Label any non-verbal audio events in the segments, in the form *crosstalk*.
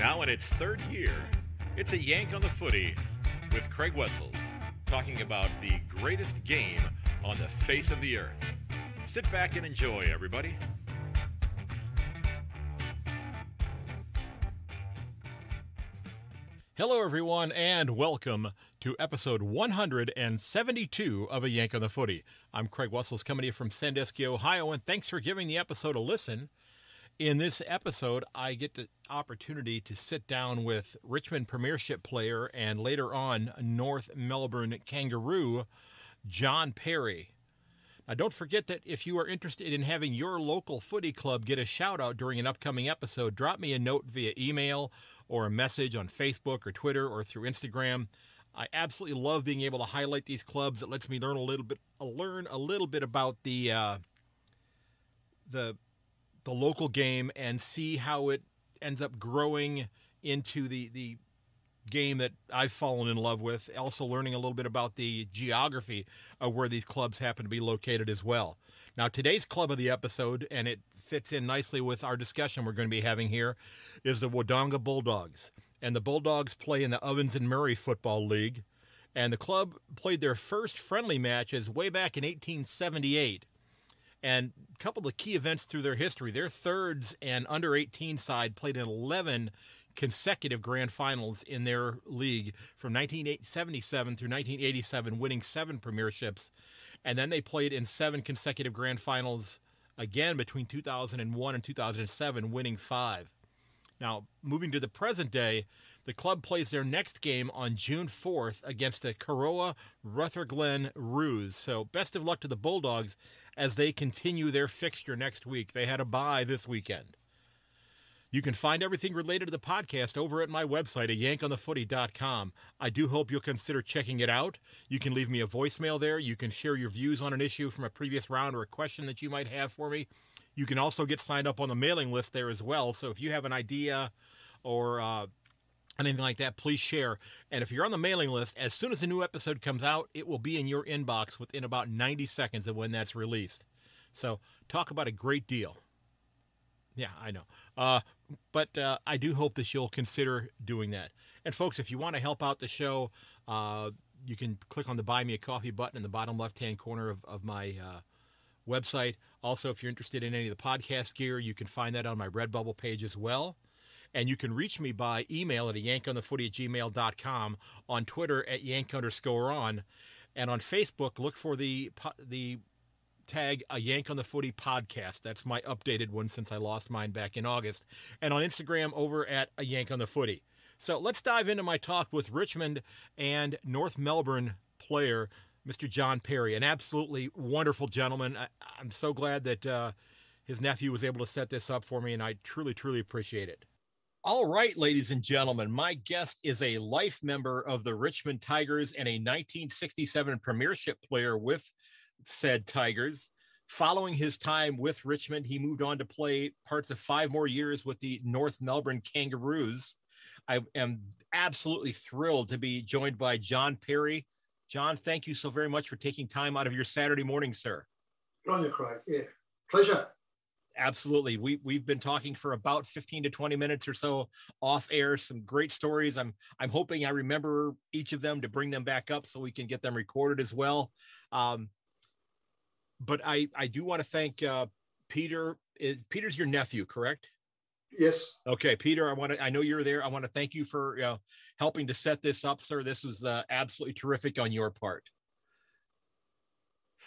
Now in its third year, it's a yank on the footy with Craig Wessels talking about the greatest game on the face of the earth. Sit back and enjoy, everybody. Hello, everyone, and welcome to episode 172 of A Yank on the Footy. I'm Craig Wessels coming to you from Sandusky, Ohio, and thanks for giving the episode a listen. In this episode, I get the opportunity to sit down with Richmond Premiership player and later on North Melbourne Kangaroo, John Perry. Now, don't forget that if you are interested in having your local footy club get a shout out during an upcoming episode, drop me a note via email or a message on Facebook or Twitter or through Instagram. I absolutely love being able to highlight these clubs. It lets me learn a little bit, learn a little bit about the uh, the the local game and see how it ends up growing into the the game that I've fallen in love with. Also, learning a little bit about the geography of where these clubs happen to be located as well. Now, today's club of the episode, and it fits in nicely with our discussion we're going to be having here, is the Wodonga Bulldogs. And the Bulldogs play in the Ovens and Murray Football League. And the club played their first friendly matches way back in 1878 and a couple of key events through their history. Their thirds and under 18 side played in 11 consecutive grand finals in their league from 1977 through 1987, winning seven premierships. And then they played in seven consecutive grand finals again between 2001 and 2007, winning five. Now, moving to the present day, the club plays their next game on June 4th against the Corowa Rutherglen Roos. So, best of luck to the Bulldogs as they continue their fixture next week. They had a bye this weekend. You can find everything related to the podcast over at my website at yankonthefooty.com. I do hope you'll consider checking it out. You can leave me a voicemail there. You can share your views on an issue from a previous round or a question that you might have for me. You can also get signed up on the mailing list there as well. So if you have an idea or uh, anything like that, please share. And if you're on the mailing list, as soon as a new episode comes out, it will be in your inbox within about 90 seconds of when that's released. So, talk about a great deal. Yeah, I know. Uh, but uh, I do hope that you'll consider doing that. And, folks, if you want to help out the show, uh, you can click on the Buy Me a Coffee button in the bottom left hand corner of, of my uh, website. Also, if you're interested in any of the podcast gear, you can find that on my Redbubble page as well. And you can reach me by email at yankonthefooty at gmail.com, on Twitter at yank underscore on, and on Facebook, look for the the tag a yank on the footy podcast. That's my updated one since i lost mine back in august. And on instagram over at a yank on the footy. So let's dive into my talk with richmond and north melbourne player mr john perry an absolutely wonderful gentleman I, am so glad that uh, his nephew was able to set this up for me and i truly truly appreciate it all right, ladies and gentlemen, my guest is a life member of the Richmond Tigers and a 1967 Premiership player with said Tigers. Following his time with Richmond, he moved on to play parts of five more years with the North Melbourne Kangaroos. I am absolutely thrilled to be joined by John Perry. John, thank you so very much for taking time out of your Saturday morning, sir. On you, Craig. Yeah, pleasure absolutely. We we've been talking for about 15 to 20 minutes or so off air. Some great stories. I'm I'm hoping I remember each of them to bring them back up so we can get them recorded as well. Um, but I I do want to thank uh, Peter. Is Peter's your nephew, correct? Yes. Okay, Peter. I want to. I know you're there. I want to thank you for you know, helping to set this up, sir. This was uh, absolutely terrific on your part.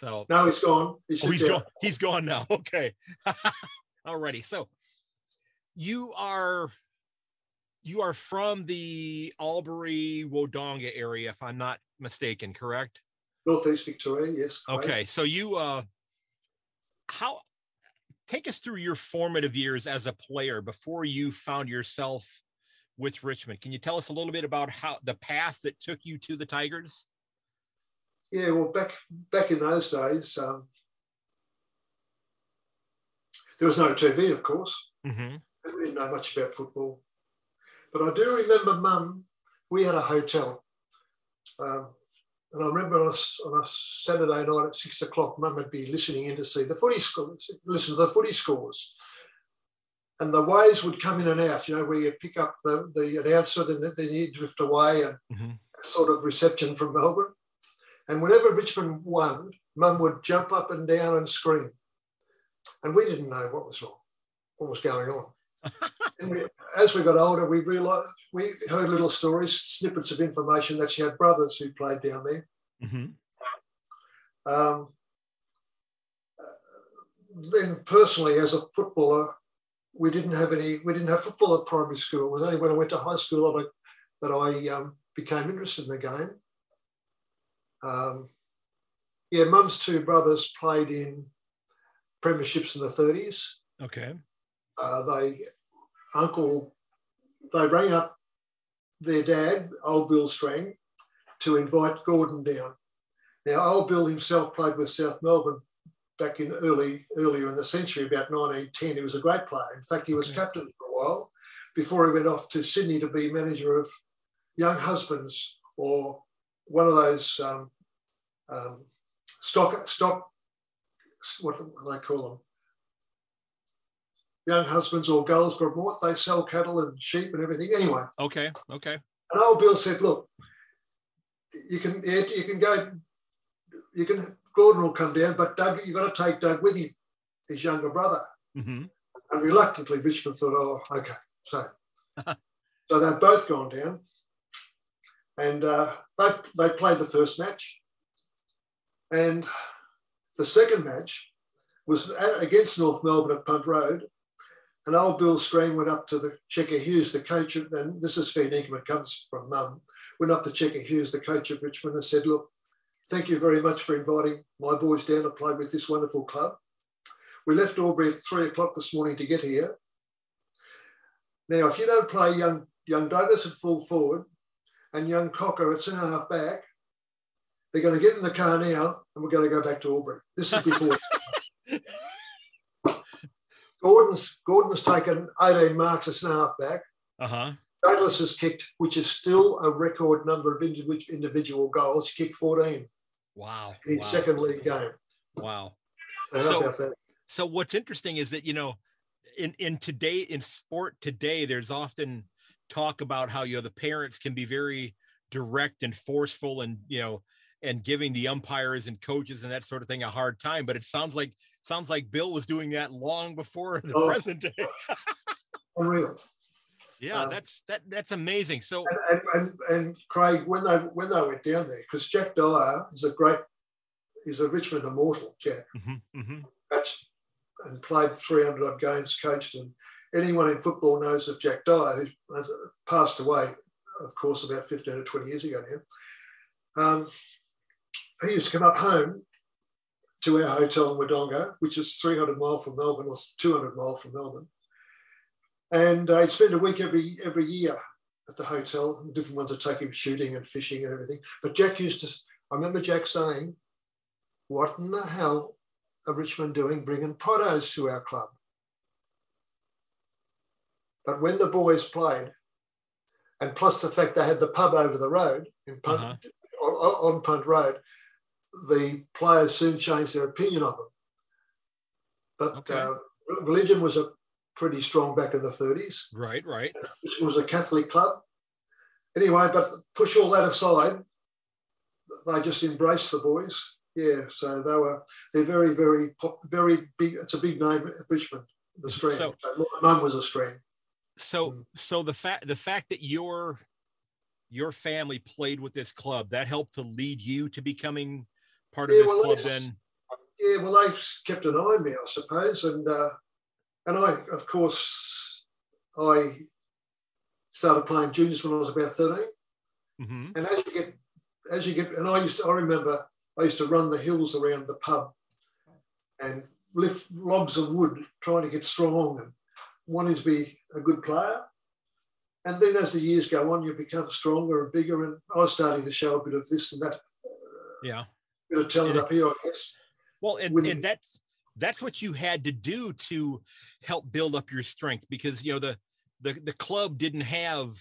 So now he's gone. He's, oh, he's gone. He's gone now. *laughs* Okay. *laughs* Alrighty. So you are you are from the Albury Wodonga area, if I'm not mistaken, correct? Northeast Victoria, yes. Correct. Okay. So you uh how take us through your formative years as a player before you found yourself with Richmond. Can you tell us a little bit about how the path that took you to the Tigers? Yeah, well, back back in those days, um, there was no TV, of course. Mm-hmm. We didn't know much about football, but I do remember Mum. We had a hotel, um, and I remember on a, on a, Saturday night at six o'clock, Mum would be listening in to see the footy scores, listen to the footy scores. and the waves would come in and out, you know, where you pick up the, the announcer, then, then you drift away and mm-hmm. sort of reception from Melbourne. And whenever Richmond won, mum would jump up and down and scream. And we didn't know what was wrong, what was going on. And we, as we got older, we realised we heard little stories, snippets of information that she had brothers who played down there. Mm-hmm. Um, then personally, as a footballer, we didn't have any. We didn't have football at primary school. It was only when I went to high school that I, that I um, became interested in the game. Um, yeah, Mum's two brothers played in premierships in the 30s. Okay. Uh, they, uncle, they rang up their dad, old Bill Strang, to invite Gordon down. Now, old Bill himself played with South Melbourne back in early earlier in the century, about 1910. He was a great player. In fact, he was captain for a while before he went off to Sydney to be manager of Younghusbands or one of those um, um, stock stock what do they call them? Young husbands or girls, but more they sell cattle and sheep and everything. Anyway. Okay. Okay. And old Bill said, "Look, you can you can go, you can Gordon will come down, but Doug, you've got to take Doug with him, his younger brother." Mm-hmm. And reluctantly, Richmond thought, "Oh, okay." So, *laughs* so they've both gone down, and uh, they they played the first match, and the second match was against North Melbourne at Punt Road. And old Bill Strang went up to the Checker Hughes, the coach, of, and this is income, it comes from mum, went up to Checker Hughes, the coach of Richmond, and said, Look, thank you very much for inviting my boys down to play with this wonderful club. We left Albury at three o'clock this morning to get here. Now, if you don't play young, young Douglas at full forward and young Cocker at centre half back, they're going to get in the car now and we're going to go back to Albury. This is before. Gordon's Gordon's taken 18 marks as an halfback. Uh-huh. Douglas has kicked, which is still a record number of individual goals. He kicked 14. Wow. In his wow. second league game. Wow. So, so what's interesting is that, you know, in, in today, in sport today, there's often talk about how, you know, the parents can be very direct and forceful and, you know, and giving the umpires and coaches and that sort of thing a hard time. But it sounds like sounds like Bill was doing that long before the oh, present day. *laughs* unreal. Yeah, um, that's that that's amazing. So and, and, and, Craig, when they when they went down there, because Jack Dyer is a great, he's a Richmond immortal, Jack. Mm-hmm, mm-hmm. And played 300 odd games, coached, and anyone in football knows of Jack Dyer, who passed away, of course, about 15 or 20 years ago now. Um, he used to come up home to our hotel in Wodonga, which is 300 miles from Melbourne or 200 miles from Melbourne. And uh, he'd spend a week every every year at the hotel. Different ones would take him shooting and fishing and everything. But Jack used to, I remember Jack saying, What in the hell are Richmond doing bringing potos to our club? But when the boys played, and plus the fact they had the pub over the road in Punt, uh-huh. on, on Punt Road, the players soon changed their opinion of them. But okay. uh, religion was a pretty strong back in the 30s. Right, right. Which was a Catholic club. Anyway, but push all that aside, they just embraced the boys. Yeah, so they were they're very, very, very big. It's a big name at Richmond, the Strang. So, so mum was a Strang. So, mm. so the fact the fact that your your family played with this club that helped to lead you to becoming part of yeah, this well, club then? Yeah, well, they kept an eye on me, I suppose, and uh, and I, of course, I started playing juniors when I was about 13 mm-hmm. and as you get, as you get, and I used to, I remember I used to run the hills around the pub and lift logs of wood, trying to get strong and wanting to be a good player. And then as the years go on, you become stronger and bigger. And I was starting to show a bit of this and that. Yeah tell it up here, I guess. Well, and, and that's that's what you had to do to help build up your strength because you know the the the club didn't have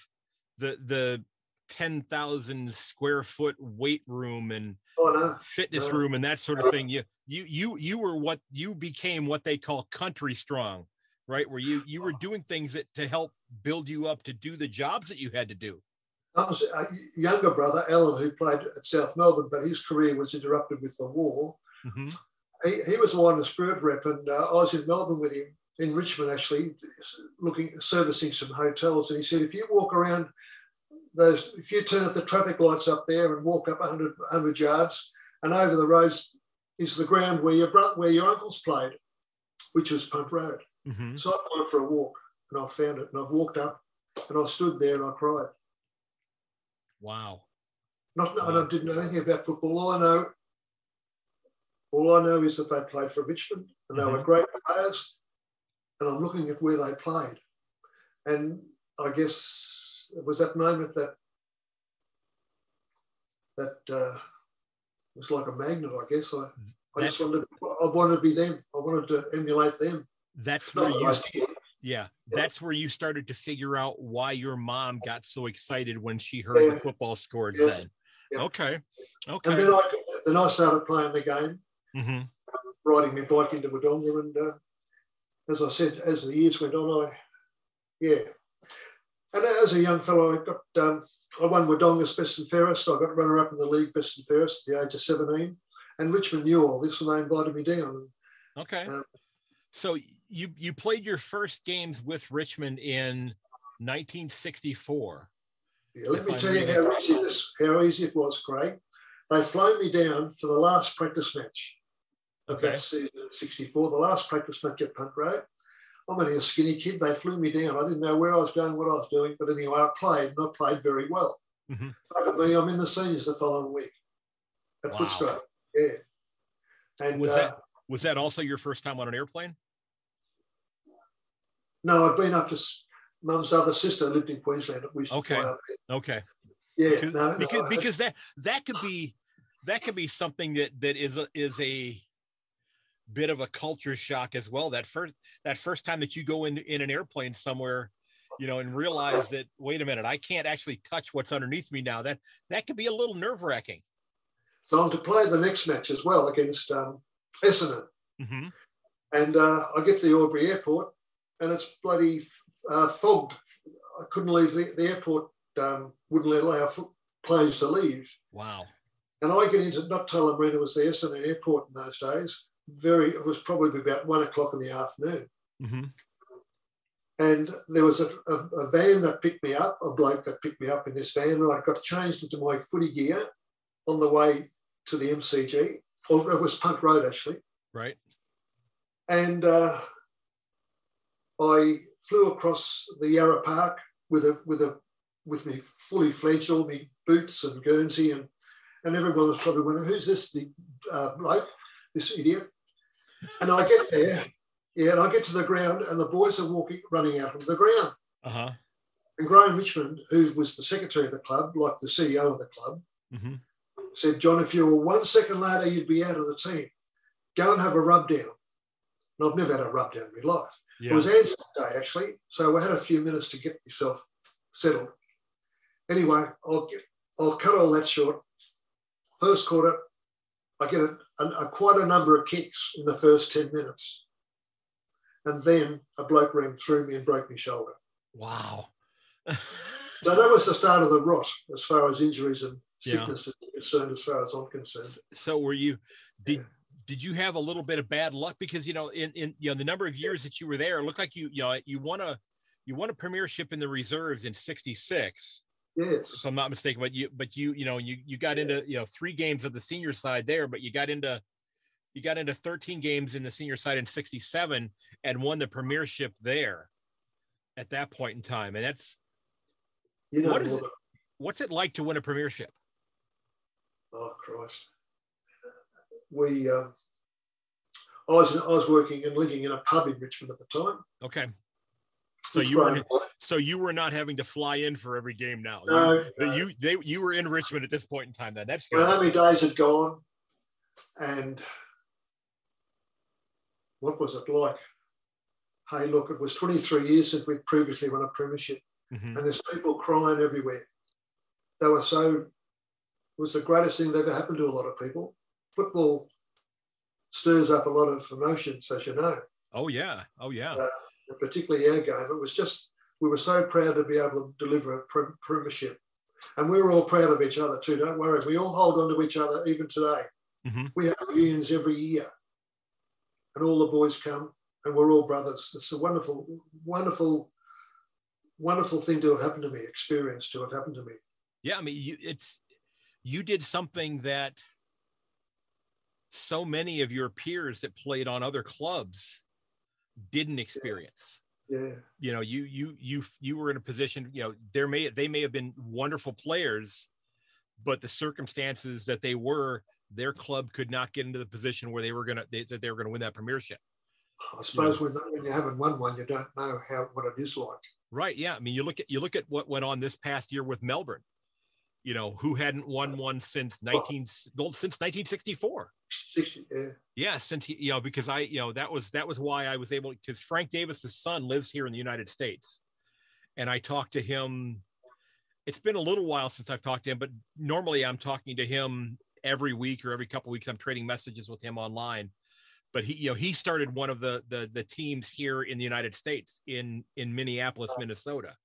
the the 10,000 square foot weight room and oh, no. fitness no. room and that sort of thing. You, you, you, you were what you became what they call country strong. right? Where you you were uh-huh. doing things that to help build you up to do the jobs that you had to do. I was a younger brother, Alan, who played at South Melbourne, but his career was interrupted with the war. Mm-hmm. He, he was the one, the spirit rep, and uh, I was in Melbourne with him, in Richmond actually, looking servicing some hotels, and he said, if you walk around those, if you turn at the traffic lights up there and walk up 100, 100 yards, and over the roads is the ground where your brother, where your uncles played, which was Punt Road. Mm-hmm. So I went for a walk, and I found it, and I walked up, and I stood there and I cried. Wow. Not, wow. I didn't know anything about football. All I know, all I know is that they played for Richmond and they mm-hmm. were great players. And I'm looking at where they played. And I guess it was that moment that that uh, was like a magnet, I guess. I, I just wanted, I wanted to be them. I wanted to emulate them. That's where you see, yeah, that's where you started to figure out why your mom got so excited when she heard yeah. the football scores. Yeah. Then, yeah. okay, okay. And then I then I started playing the game, mm-hmm. riding my bike into Wodonga, and uh, as I said, as the years went on, I yeah. And as a young fellow, I got um, I won Wodonga's best and fairest. I got runner up in the league best and fairest at the age of seventeen, and Richmond knew all this, and they invited me down. Okay. Um, so you you played your first games with Richmond in 1964. Yeah, let me tell you how easy this how easy it was, Craig. They flew me down for the last practice match of okay. that season in 64, the last practice match at Punt Road. I'm only a skinny kid. They flew me down. I didn't know where I was going, what I was doing, but anyway, I played and I played very well. Mm-hmm. Look at me, I'm in the seniors the following week at wow. Footscray. Yeah. And was uh, that was that also your first time on an airplane? No, I'd been up to mum's other sister lived in Queensland. We okay. Okay. Yeah. Because, no, because, no, because that that could be that could be something that that is a, is a bit of a culture shock as well. That first that first time that you go in in an airplane somewhere, you know, and realize that wait a minute, I can't actually touch what's underneath me now. That that could be a little nerve wracking. So I'm to play the next match as well against um, Essendon, mm-hmm. and uh, I get to the Albury Airport, and it's bloody uh, fogged. I couldn't leave the, the airport. Um, wouldn't allow planes to leave. Wow. And I get into not Tullamarine was there, so an airport in those days. Very, it was probably about one o'clock in the afternoon. Mm-hmm. And there was a, a, a, van that picked me up, a bloke that picked me up in this van, and I got changed into my footy gear on the way to the MCG. Or it was Punt Road actually. Right. And uh, I flew across the Yarra Park with a with a with me fully fledged, all my boots and Guernsey, and and everyone was probably wondering, who's this the uh, bloke, this idiot? And I get there, yeah, and I get to the ground, and the boys are walking, running out of the ground. Uh-huh. And Graeme Richmond, who was the secretary of the club, like the CEO of the club, mm-hmm. said, John, if you were one second later, you'd be out of the team. Go and have a rub down. And I've never had a rub down in my life. Yeah. It was Anzac Day, actually. So I had a few minutes to get myself settled. Anyway, I'll, get, I'll cut all that short. First quarter, I get a, a, a, quite a number of kicks in the first 10 minutes. And then a bloke ran through me and broke my shoulder. Wow. so that was the start of the rot as far as injuries and sickness yeah. is concerned, as far as I'm concerned. So were you, did, did you have a little bit of bad luck? Because you know in in you know the number of years that you were there it looked like you you know you won a you won a premiership in the reserves in 66 yes. if i'm not mistaken but you but you you know you you got into you know three games of the senior side there but you got into you got into 13 games in the senior side in 67 and won the premiership there at that point in time. And that's you know what is it, what's it like to win a premiership? Oh christ we um, I was I was working and living in a pub in Richmond at the time. Okay. So you were so you were not having to fly in for every game now. No, you, no. you they you were in Richmond at this point in time. Then that's good. Well, how many days had gone, and what was it like? Hey, look, it was 23 years since we'd previously won a premiership, mm-hmm. and there's people crying everywhere. They were so. It was the greatest thing that ever happened to a lot of people football stirs up a lot of emotions, as you know. Oh yeah, oh yeah. Uh, particularly our game. It was just we were so proud to be able to deliver a premiership, and we were all proud of each other too. Don't worry, we all hold on to each other even today. Mm-hmm. We have reunions every year, and all the boys come, and we're all brothers. It's a wonderful, wonderful, wonderful thing to have happened to me. Experience to have happened to me. Yeah, I mean, you, it's you did something that so many of your peers that played on other clubs didn't experience. Yeah. yeah. You know, you you you you were in a position, you know, there may they may have been wonderful players, but the circumstances that they were, their club could not get into the position where they were gonna they, that they were gonna win that premiership. I suppose you know? when, when you haven't won one, you don't know how what it is like. Right. Yeah. I mean, you look at you look at what went on this past year with Melbourne you know, who hadn't won one since 19 well, since 1964. Yeah. yeah, since he, you know, because I, you know, that was that was why I was able because Frank Davis's son lives here in the United States. And I talked to him. It's been a little while since I've talked to him, but normally I'm talking to him every week or every couple weeks. I'm trading messages with him online. But he, you know, he started one of the the the teams here in the United States in in Minneapolis, Minnesota.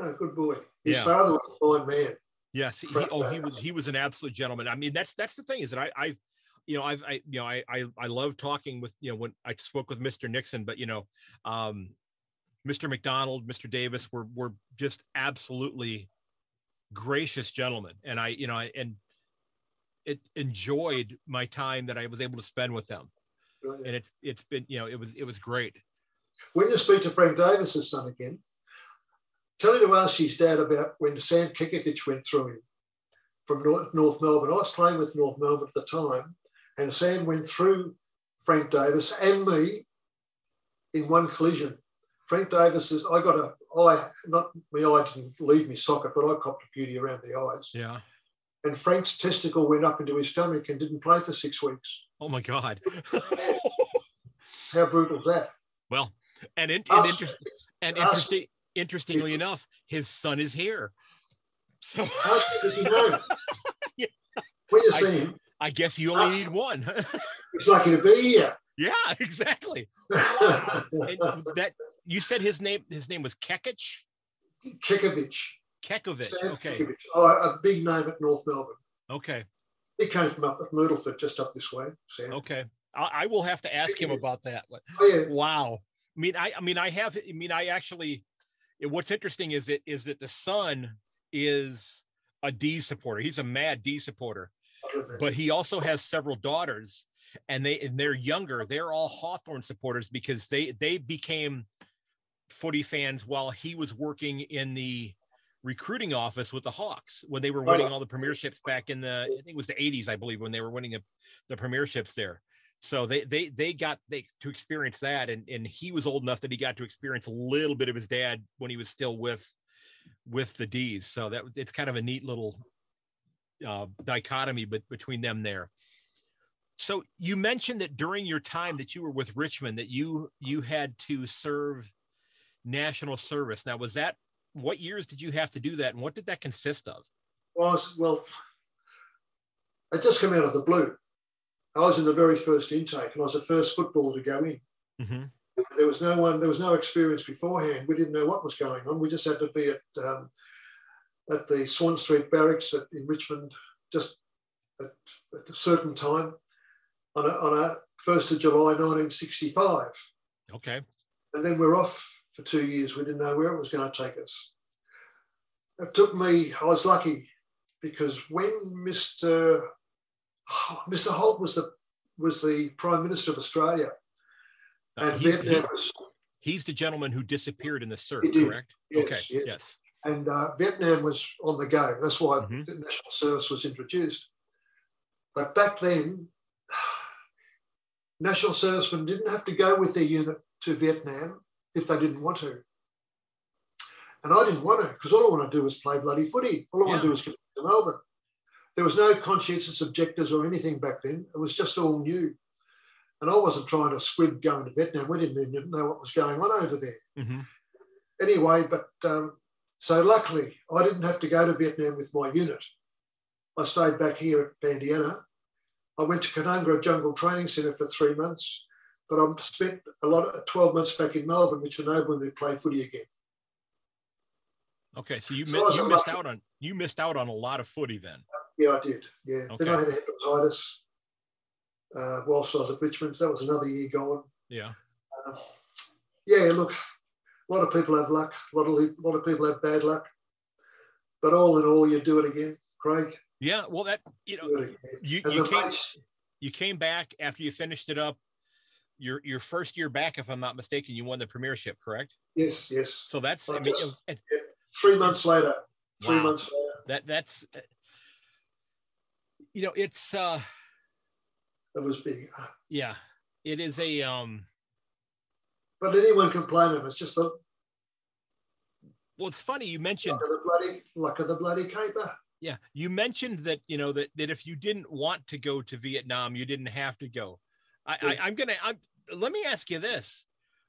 Oh, good boy. His yeah. father was a fine man. Yes, he, oh, he was he was an absolute gentleman. I mean, that's that's the thing is that I I you know I've I you know I I I love talking with you know when I spoke with Mr. Nixon, but you know, um, Mr. McDonald, Mr. Davis were were just absolutely gracious gentlemen, and I you know I, and it enjoyed my time that I was able to spend with them, and it's it's been you know it was it was great. When you speak to Frank Davis's son again, Tell him to ask his dad about when Sam Kekovich went through him from North, North Melbourne. I was playing with North Melbourne at the time, and Sam went through Frank Davis and me in one collision. Frank Davis is, I got a eye, not my eye didn't leave me socket, but I copped a beauty around the eyes. Yeah. And Frank's testicle went up into his stomach and didn't play for six weeks. Oh my God. How brutal is that? Well, and, in, and, inter- and interesting, interestingly enough, his son is here. So yeah. See him, I guess you only need one. *laughs* He's lucky to be here. Yeah, exactly. *laughs* that you said his name. His name was Kekich. Kekovich. Kekovich. Okay. Kekovich. Oh, a big name at North Melbourne. Okay. He came from up at Myrtleford, just up this way. Sam. Okay. I, I will have to ask him about that. Oh, yeah. Wow. I mean, I, I mean, I have. I mean, I actually what's interesting is that is that the son is a D supporter. He's a mad D supporter, but he also has several daughters, and they and they're younger. They're all Hawthorn supporters because they they became footy fans while he was working in the recruiting office with the Hawks when they were winning uh-huh. all the premierships back in the I think it was the 80s, I believe, when they were winning the, the premierships there so they they they got they to experience that and and he was old enough that he got to experience a little bit of his dad when he was still with with the d's. So that it's kind of a neat little uh, dichotomy but between them there. So you mentioned that during your time that you were with richmond that you you had to serve national service. Now was that what years did you have to do that and what did that consist of? Well well i just came out of the blue I was in the very first intake, and I was the first footballer to go in. Mm-hmm. There was no one, there was no experience beforehand. We didn't know what was going on. We just had to be at um, at the Swan Street Barracks at, in Richmond just at, at a certain time on a, on a first of July 1965. Okay. And then we're off for two years. We didn't know where it was going to take us. It took me. I was lucky because when Mr. *sighs* Mr. Holt was the was the Prime Minister of Australia, uh, and he's, Vietnam he, he's the gentleman who disappeared in the surf, correct? Yes, okay. Yes. yes. And uh, Vietnam was on the go. That's why mm-hmm. the national service was introduced. But back then, *sighs* national servicemen didn't have to go with their unit to Vietnam if they didn't want to. And I didn't want to because all I want to do is play bloody footy. All I yeah. want to do is get to Melbourne. There was no conscientious objectors or anything back then. It was just all new. And I wasn't trying to squib going to Vietnam. We didn't even know what was going on over there. Mm-hmm. Anyway, but um, so luckily I didn't have to go to Vietnam with my unit. I stayed back here at Bandiana. I went to Canungra Jungle Training Centre for three months. but I spent a lot of 12 months back in Melbourne, which enabled me to play footy again. Okay, so you, so mi- you missed out on you missed out on a lot of footy then. Yeah, I did. Yeah, okay. then I had hepatitis uh, whilst I was at Richmond. That was another year gone. Yeah. Uh, yeah, look, a lot of people have luck. A lot of a lot of people have bad luck. But all in all, you do it again, Craig. Yeah, well, that you know, you, you came you came back after you finished it up. Your your first year back, if I'm not mistaken, you won the premiership, correct? Yes, yes. So that's I mean, yeah. three months later. Three wow. months later. That that's you know, it's uh that was big. Yeah, it is a um. But anyone can play them. It's just a. Well, it's funny you mentioned luck of the bloody, luck of the bloody caper. Yeah, you mentioned that you know that that if you didn't want to go to Vietnam, you didn't have to go. I, yeah. I I'm gonna. I'm, let me ask you this: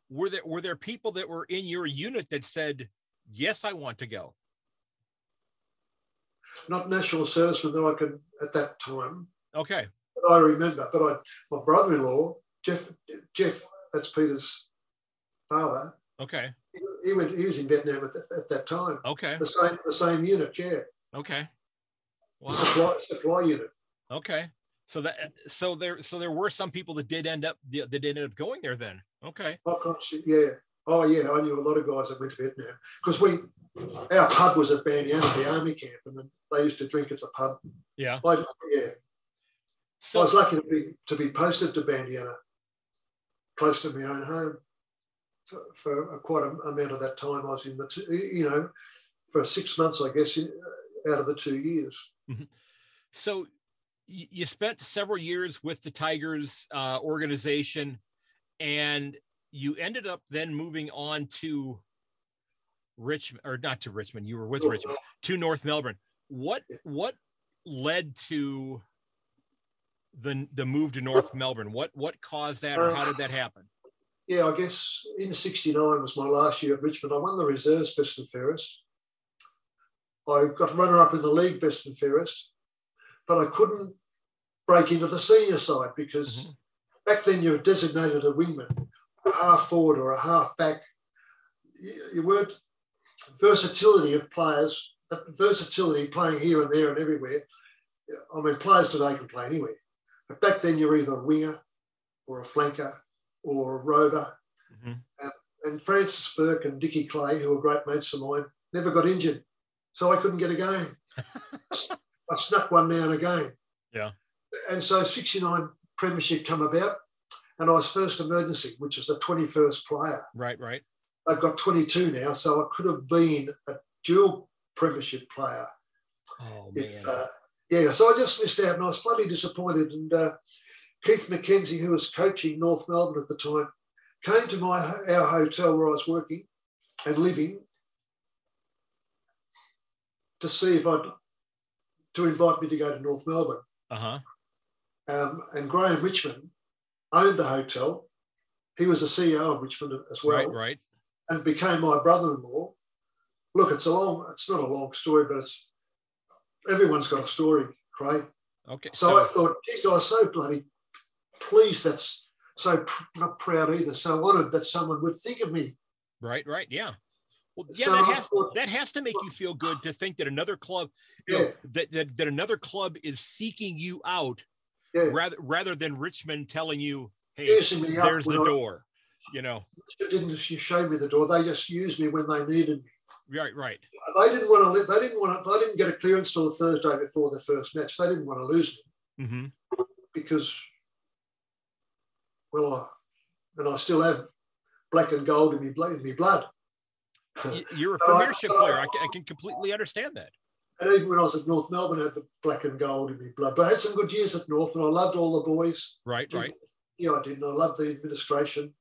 Were there were there people that were in your unit that said, "Yes, I want to go"? Not national servicemen that I could at that time. Okay. I remember, but I, my brother-in-law, Jeff, Jeff, that's Peter's father. Okay. He, he went. He was in Vietnam at, the, at that time. Okay. The same, the same unit. Yeah. Okay. Wow. The supply supply unit. Okay. So that so there so there were some people that did end up that did end up going there then. Okay. Yeah. Oh yeah, I knew a lot of guys that went to Vietnam because we our pub was at Bandiana, the army camp, and they used to drink at the pub. Yeah. I, yeah. So I was lucky to be to be posted to Bandiana, close to my own home, for, for quite a amount of that time. I was in the two, you know, for six months, I guess, in, out of the two years. Mm-hmm. So you spent several years with the Tigers uh, organization, and you ended up then moving on to Richmond, or not to Richmond. You were with Richmond to North Melbourne. What what led to the the move to North Melbourne? What what caused that, or how did that happen? Yeah, I guess in '69 was my last year at Richmond. I won the reserves best and fairest. I got runner up in the league best and fairest, but I couldn't break into the senior side because mm-hmm. back then you were designated a wingman, half forward or a half back. You weren't versatility of players, versatility playing here and there and everywhere. I mean, players today can play anywhere. But back then, you're either a winger or a flanker or a rover. Mm-hmm. Uh, and Francis Bourke and Dickie Clay, who were great mates of mine, never got injured. So I couldn't get a game. *laughs* I snuck one now and again. Yeah. And so 69 premiership come about and I was first emergency, which was the 21st player. Right, right. I've got 22 now, so I could have been a dual premiership player. Oh, man. If, uh, yeah, so I just missed out and I was bloody disappointed. And uh, Keith McKenzie, who was coaching North Melbourne at the time, came to my our hotel where I was working and living to see if I'd to invite me to go to North Melbourne. Uh-huh. Um, and Graeme Richmond owned the hotel. He was the CEO of Richmond as well. Right, right. And became my brother-in-law. Look, it's a long, it's not a long story, but it's everyone's got a story, Craig. Okay. So, so I thought, geez, I was so bloody pleased. That's so pr- not proud either. So honored that someone would think of me. Right, right, yeah. Well, yeah, so that, has, thought, that has to make you feel good to think that another club, yeah. Know, that, that that another club is seeking you out, yeah. rather rather than Richmond telling you, "Hey, there's the I, door," you know. Didn't you show me the door? They just used me when they needed me. Right, right. They didn't want to. Live, they didn't want to. They didn't get a clearance till the Thursday before the first match. They didn't want to lose me mm-hmm. because, well, I, and I still have black and gold in me, in me blood. You're a *laughs* premiership I, player. I can, I can completely understand that. And even when I was at North Melbourne, I had the black and gold in me blood. But I had some good years at North, and I loved all the boys. Right, right. Yeah, I did. And I loved the administration.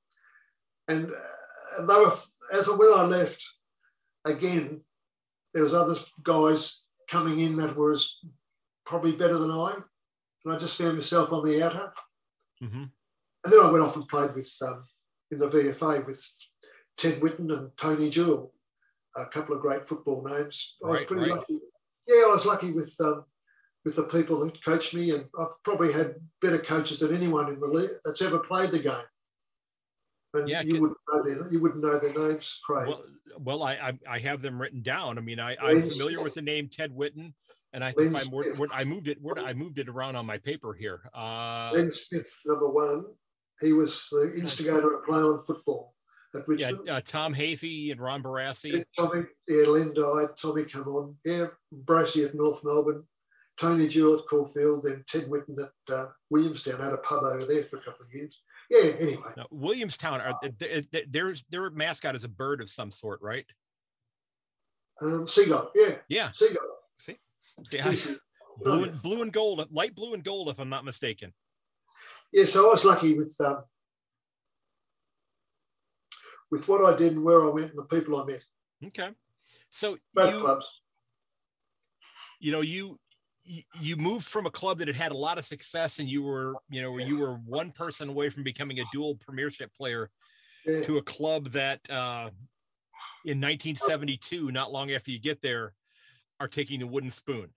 And, uh, and they were as when I left, again, there was other guys coming in that were probably better than I, and I just found myself on the outer. Mm-hmm. And then I went off and played with um, in the VFA with Ted Whitten and Tony Jewell, a couple of great football names. I was pretty right. lucky. Yeah, I was lucky with um, with the people that coached me, and I've probably had better coaches than anyone in the league that's ever played the game. and Yeah, you wouldn't know their you wouldn't know their names, Craig. Well, well, I, I I have them written down. I mean, I I'm familiar with the name Ted Whitten, and I to find where, I moved it. Where I moved it around on my paper here. Uh, Len Smith, number one, he was the instigator of play on football at yeah, uh, Tom Hafey and Ron Barassi. Yeah, Tommy, yeah, Len died. Tommy come on. Yeah, Bracey at North Melbourne. Tony Jewell at Caulfield, then Ted Whitten at uh, Williamstown. Had a pub over there for a couple of years. Yeah, anyway. Now, Williamstown, are, th- th- there's their mascot is a bird of some sort, right? Um, Seagull, yeah, Yeah. Seagull. See, I- blue and blue and gold, light blue and gold, if I'm not mistaken. Yeah, so I was lucky with um, with what I did and where I went and the people I met. Okay, so Both you clubs. you know you you- moved from a club that had had a lot of success and you were you know where you were one person away from becoming a dual premiership player Yeah, to a club that uh in 1972 not long after you get there are taking the wooden spoon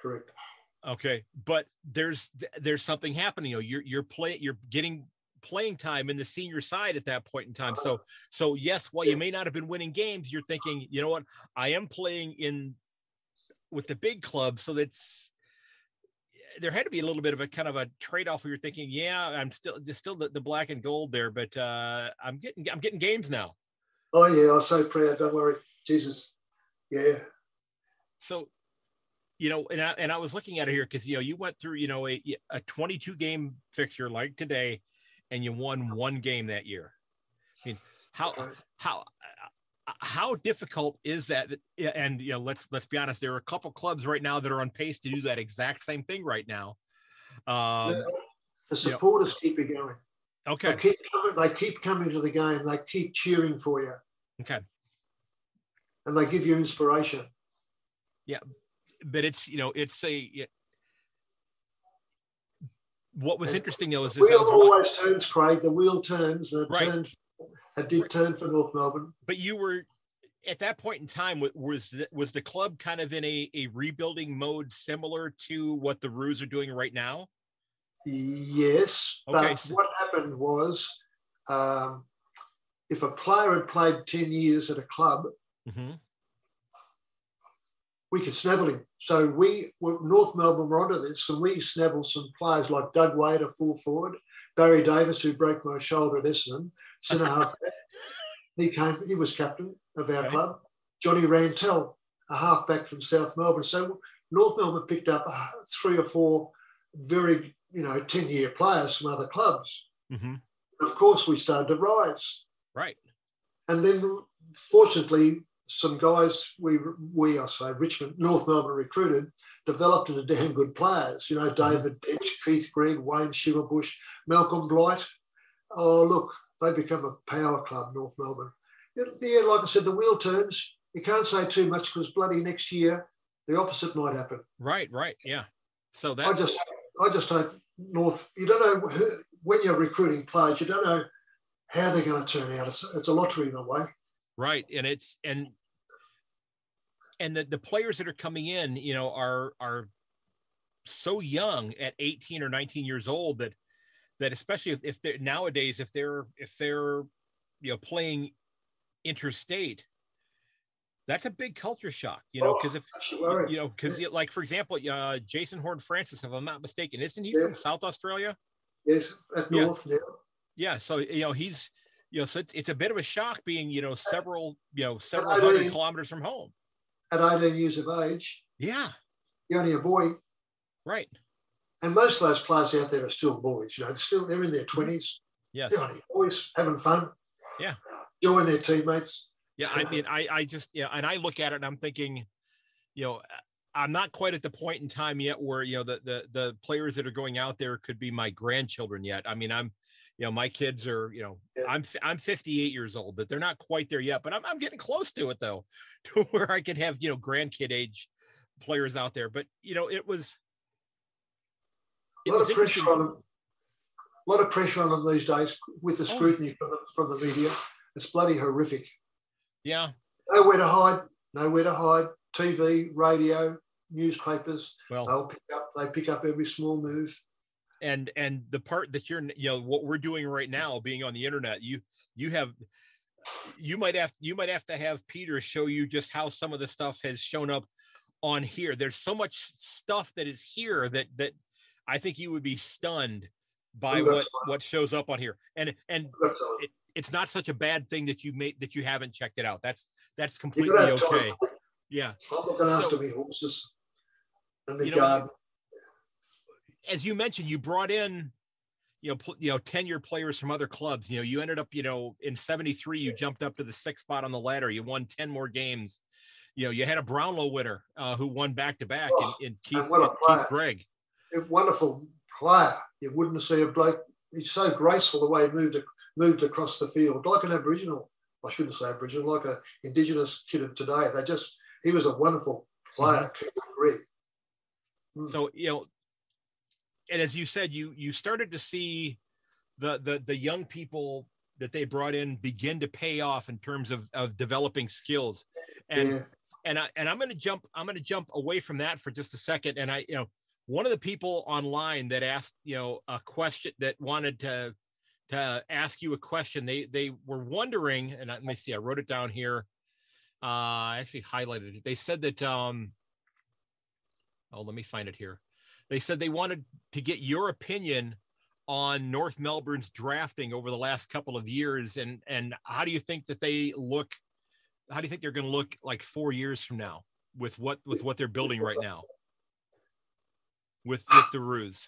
correct. okay but there's there's something happening you know you're you're play you're getting playing time in the senior side at that point in time. So so yes while you may not have been winning games you're thinking you know what? I am playing in with the big club. So that's there had to be a little bit of a kind of a trade-off where you're thinking yeah i'm still there's still the, the black and gold there but uh i'm getting i'm getting games now. Oh yeah, I was so proud. Don't worry, Jesus. Yeah, so you know and i and i was looking at it here because you know you went through you know a, a 22 game fixture like today and you won one game that year i mean how how how difficult is that and you know let's let's be honest there are a couple clubs right now that are on pace to do that exact same thing right now um the supporters keep it going. They okay keep coming. They keep coming to the game. They keep cheering for you, okay and they give you inspiration. Yeah, but it's you know it's a what was And interesting though is, is wheel always turns, Craig. The wheel turns, it Right. turned. It did turn for North Melbourne. but you were at that point in time was the, was the club kind of in a, a rebuilding mode similar to what the Roos are doing right now Yes, Okay, but so- what happened was, um, if a player had played ten years at a club, mm-hmm. We could snavel him. So we, North Melbourne were onto this, and we snavelled some players like Doug Wade, a full forward, Barry Davis, who broke my shoulder at Essendon, centre half. *laughs* He came. He was captain of our Okay. club. Johnny Rantall, a halfback from South Melbourne. So North Melbourne picked up uh, three or four very, you know, ten-year players from other clubs. Mm-hmm. Of course, we started to rise. right And then, fortunately, some guys we we I say Richmond North Melbourne recruited developed into damn good players. You know, mm-hmm. David Dench, Keith Greig, Wayne Schimmelbusch, Malcolm Blight. Oh, look, they become a power club, North Melbourne. Yeah, like I said, the wheel turns. You can't say too much because bloody next year the opposite might happen. right right yeah so that I just I just hope North. You don't know who- when you're recruiting players. You don't know how they're going to turn out. It's, it's a lottery in a way. Right and it's and and the, the players that are coming in you know are are so young at 18 or 19 years old that that especially if, if they're nowadays if they're if they're you know playing interstate that's a big culture shock you know Oh, because if Don't you know because like for example uh jason horne-francis if i'm not mistaken isn't he Yeah. from south australia Yes, at Yeah. North now. yeah so you know he's you know so it's, it's a bit of a shock being you know uh, several you know several hundred kilometers from home At 18 years of age, yeah you're only a boy. right And most of those players out there are still boys. You know, they're still they're in their 20s. yes They're only boys having fun. Yeah. Join their teammates. yeah i mean i i just yeah and i look at it and i'm thinking you know i'm not quite at the point in time yet where you know the the the players that are going out there could be my grandchildren yet i mean i'm you know my kids are you know Yeah. i'm I'm 58 years old but they're not quite there yet but i'm, I'm getting close to it though *laughs* to where i could have you know grandkid age players out there but you know it was A lot of pressure on them. A lot of pressure on them these days with the Oh. scrutiny from, the, from the media. It's bloody horrific. yeah Nowhere to hide. Nowhere to hide. TV, radio, newspapers. well They'll pick up. They pick up every small move. And and the part that you're you know what we're doing right now being on the internet you you have you might have you might have to have peter show you just how some of the stuff has shown up on here. There's so much stuff that is here that that i think you would be stunned by what fine. what shows up on here. And and it, it's not such a bad thing that you made that you haven't checked it out. That's that's completely okay. Time. yeah. I'm looking so, after me horses. And the you know, as you mentioned, you brought in, you know, pl- you know, tenured players from other clubs. You know, you ended up, you know, in '73, you jumped up to the sixth spot on the ladder. You won ten more games. You know, you had a Brownlow winner uh, who won back to back, in Keith, Keith Greig. A wonderful player. You wouldn't see a bloke. He's so graceful the way he moved moved across the field, like an Aboriginal. I shouldn't say Aboriginal, like an Indigenous kid of today. They just he was a wonderful player, mm-hmm. So you know, and as you said, you you started to see the the the young people that they brought in begin to pay off in terms of of developing skills, and yeah. and I and I'm going to jump I'm going to jump away from that for just a second, and I you know one of the people online that asked you know a question that wanted to to ask you a question they they were wondering and let me see i wrote it down here. Uh i actually highlighted it. They said that um oh let me find it here they said they wanted to get your opinion on North Melbourne's drafting over the last couple of years, and and how do you think that they look? How do you think they're going to look like four years from now with what with what they're building right now with with the Roos?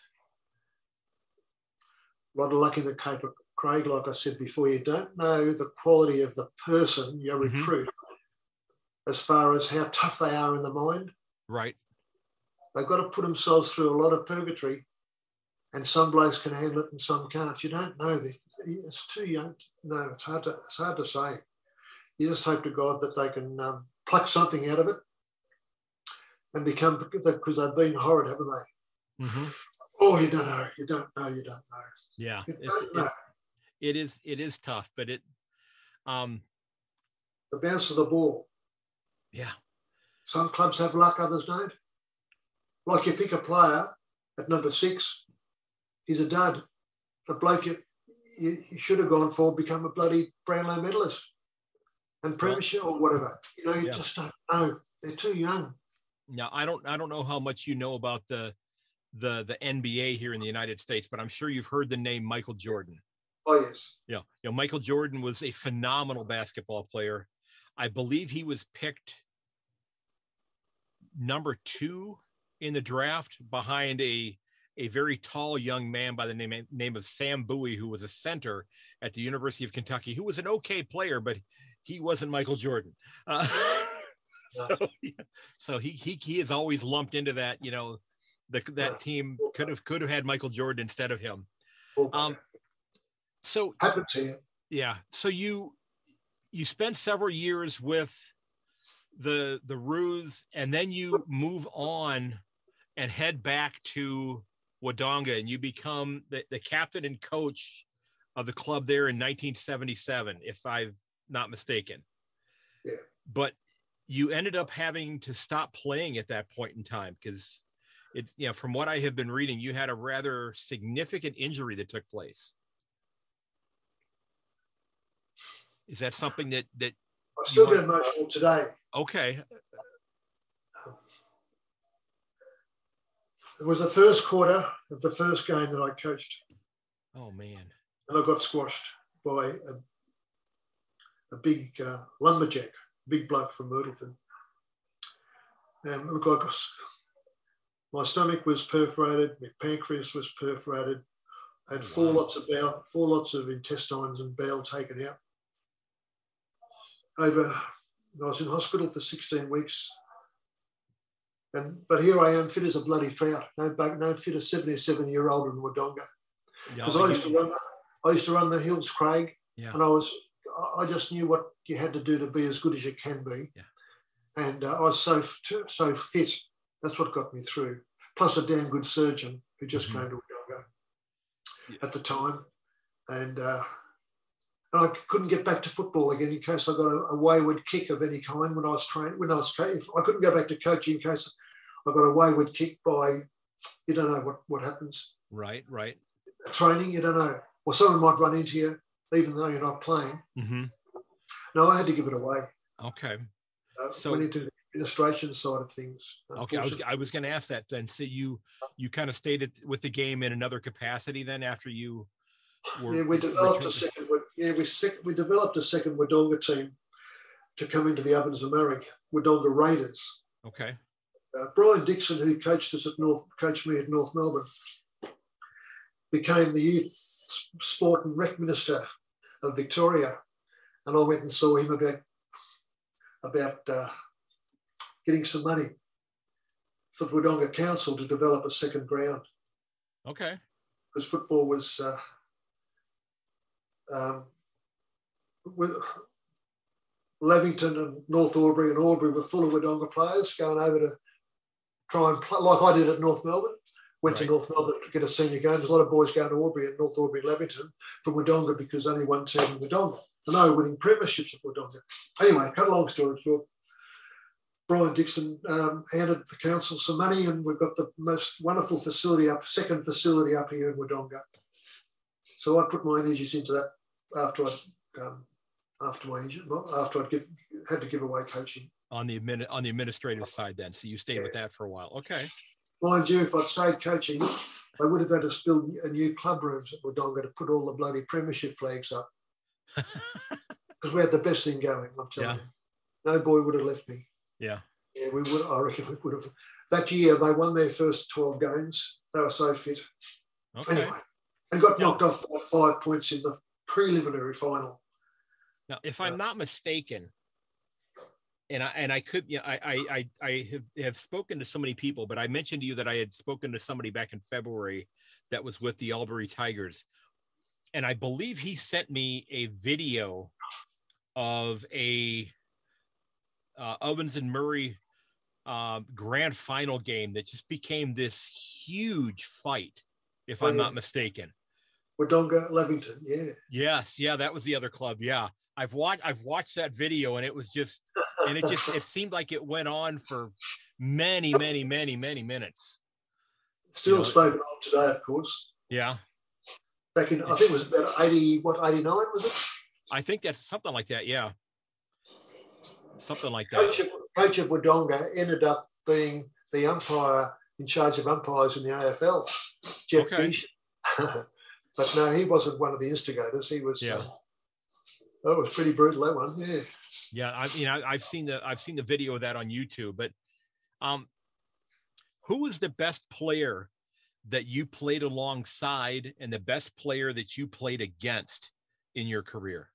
A lot of luck in the Cape Craig, like I said before. You don't know the quality of the person you mm-hmm. recruit mm-hmm. as far as how tough they are in the mind. Right. They've got to put themselves through a lot of purgatory, and some blokes can handle it and some can't. You don't know. It's too young. No, it's hard to it's hard to say. You just hope to God that they can um, pluck something out of it and become because they've been horrid, haven't they? Mm-hmm. Oh, you don't know. You don't know. You don't know. Yeah, don't know. It, it is. It is tough, but it. Um, the bounce of the ball. Yeah. Some clubs have luck, others don't. Like you pick a player at number six, he's a dud. The bloke you, you, you should have gone for become a bloody Brownlow medalist and premiership or whatever. You know, you yeah. just don't know. They're too young. Now, I don't I don't know how much you know about the the the NBA here in the United States, but I'm sure you've heard the name Michael Jordan. Oh yes. Yeah, you know, Michael Jordan was a phenomenal basketball player. I believe he was picked number two in the draft behind a a very tall young man by the name name of Sam Bowie, who was a center at the University of Kentucky, who was an okay player, but he wasn't Michael Jordan. Uh, *laughs* so, yeah, so he he he is always lumped into that. You know, the, that team could have could have had Michael Jordan instead of him. Um, so yeah, so you you spent several years with the the Roos, and then you move on and head back to Wodonga and you become the, the captain and coach of the club there in 1977, if I'm not mistaken. Yeah. But you ended up having to stop playing at that point in time because it's you know from what I have been reading, you had a rather significant injury that took place. Is that something that that I still get emotional today. Okay. It was the first quarter of the first game that I coached. Oh man! And I got squashed by a, a big uh, lumberjack, big bloke from Myrtleford. And look, I got, my stomach was perforated, my pancreas was perforated, I had four wow. lots of bowel, four lots of intestines and bowel taken out. Over, I was in hospital for 16 weeks and but here I am, fit as a bloody trout. No, no fit a seventy-seven year old in Wodonga. Because yeah, I used to run, I used to run the hills, Craig, yeah. and I was, I just knew what you had to do to be as good as you can be. Yeah. And uh, I was so so fit. That's what got me through. Plus a damn good surgeon who just mm-hmm. came to Wodonga yeah. at the time, and. Uh, and I couldn't get back to football again in case I got a, a, wayward kick of any kind when I was trained. When I was, if I couldn't go back to coaching in case I got a wayward kick by, you don't know what, what happens. Right, right. Training, you don't know. Or someone might run into you, even though you're not playing. Mm-hmm. No, I had to give it away. Okay. Uh, So- went into the illustration side of things. Okay, I was. I was going to ask that then. So you you kind of stayed with the game in another capacity then after you were yeah, we developed a second. Yeah, we sec, we developed a second Wodonga team to come into the Ovens and Murray, Wodonga Raiders. Okay. Uh, Brian Dixon, who coached us at North, coached me at North Melbourne, became the youth sport and rec minister of Victoria, and I went and saw him about about uh, getting some money for the Wodonga Council to develop a second ground Okay. because football was uh, um, with Lavington and North Albury and Albury were full of Wodonga players going over to try and play like I did at North Melbourne. Went Right. to North Melbourne to get a senior game. There's a lot of boys going to Albury and North Albury, Lavington for Wodonga because only one team in Wodonga. I know winning premierships at Wodonga. Anyway, cut a long story short. Brian Dixon um, handed the council some money, and we've got the most wonderful facility up, second facility up here in Wodonga. So I put my energies into that after I, um, after my injury, well, after I'd give, had to give away coaching. On the admin, on the administrative side then. So you stayed with that for a while. Okay. Mind you, if I'd stayed coaching, I would have had to build a new club rooms at Wodonga to put all the bloody premiership flags up *laughs* because we had the best thing going. I'm telling Yeah. you, no boy would have left me. Yeah. Yeah, we would. I reckon we would have. That year, they won their first 12 games. They were so fit. Okay. Anyway, and got Yeah. knocked off by five points in the preliminary final. Now, if I'm Yeah. not mistaken, and I and I could, you know, I I I, I have, have spoken to so many people, but I mentioned to you that I had spoken to somebody back in February that was with the Albury Tigers, and I believe he sent me a video of a uh, Ovens and Murray um, grand final game that just became this huge fight, if Oh, I'm yeah. not mistaken. Wodonga, Lavington, yeah. Yes, yeah, that was the other club. Yeah, I've watched I've watched that video, and it was just, and it just it seemed like it went on for many, many, many, many minutes. Still Yeah. spoken of today, of course. Yeah, Back in, I think it was about 80, what, 89, was it? I think that's something like that. Yeah, something like that. Coach of, coach of Wodonga ended up being the umpire in charge of umpires in the AFL, Jeff Okay. *laughs* But no, he wasn't one of the instigators. He was. Yeah. Uh, that was pretty brutal. That one, yeah. Yeah, I you know I've seen the I've seen the video of that on YouTube. But um, who was the best player that you played alongside, and the best player that you played against in your career?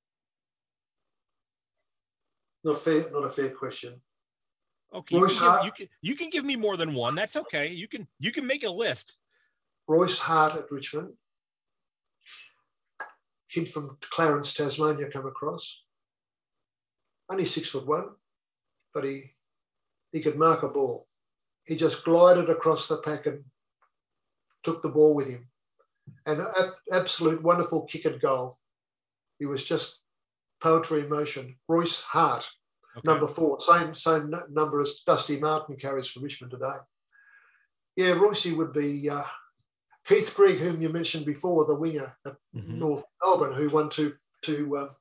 Not fair. Not a fair question. Okay, you Royce can, give, you can you can give me more than one. That's okay. You can you can make a list. Royce Hart at Richmond. Kid from Clarence, Tasmania, come across. Only six foot one, but he he could mark a ball. He just glided across the pack and took the ball with him. And a- absolute wonderful kick and goal. He was just poetry in motion. Royce Hart, Okay. number four, same same number as Dusty Martin carries for Richmond today. Yeah, Royce would be uh, Keith Greig, whom you mentioned before, the winger at Mhm. North Melbourne, who won two two uh,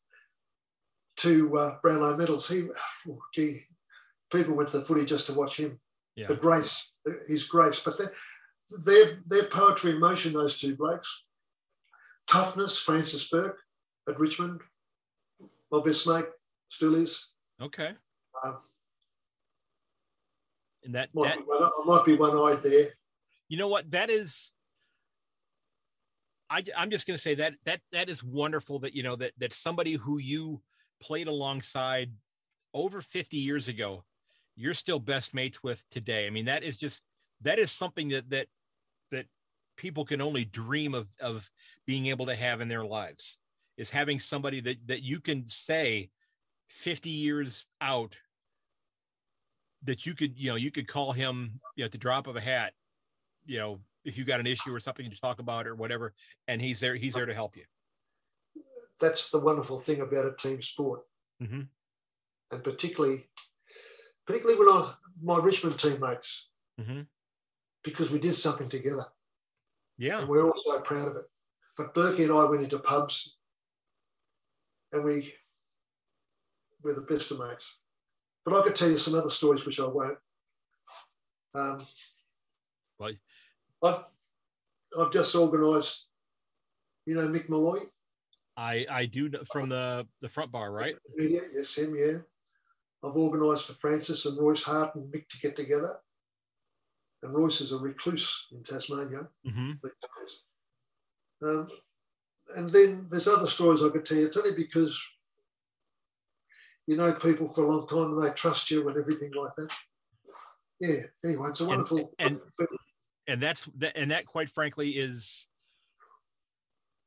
two uh, Brownlow medals. He, oh, gee, people went to the footy just to watch him. Yeah. The grace, his grace, but their their their poetry in motion. Those two blokes. Toughness, Francis Bourke at Richmond. My best mate still is. Okay. Um, And that might that be one, I might be one-eyed there. you know what that is. I I'm just gonna say that that that is wonderful that you know that that somebody who you played alongside over 50 years ago, you're still best mates with today. I mean that is just that is something that that that people can only dream of of being able to have in their lives is having somebody that that you can say 50 years out that you could you know you could call him you know at the drop of a hat you know if you got an issue or something to talk about or whatever and he's there he's there to help you That's the wonderful thing about a team sport. hmm and particularly particularly when I was, my Richmond teammates, hmm because we did something together. Yeah. And we're all so proud of it. But Berkey and I went into pubs and we were the best of mates. But I could tell you some other stories which I won't. Um, well, I've I've just organised, you know, Mick Molloy. I I do from the the front bar, right? Media, yes, him, yeah. I've organised for Francis and Royce Hart and Mick to get together. And Royce is a recluse in Tasmania mm-hmm. Um, and then there's other stories I could tell you. It's only because you know people for a long time and they trust you and everything like that. Yeah. Anyway, it's a wonderful. And and, and that's and that quite frankly is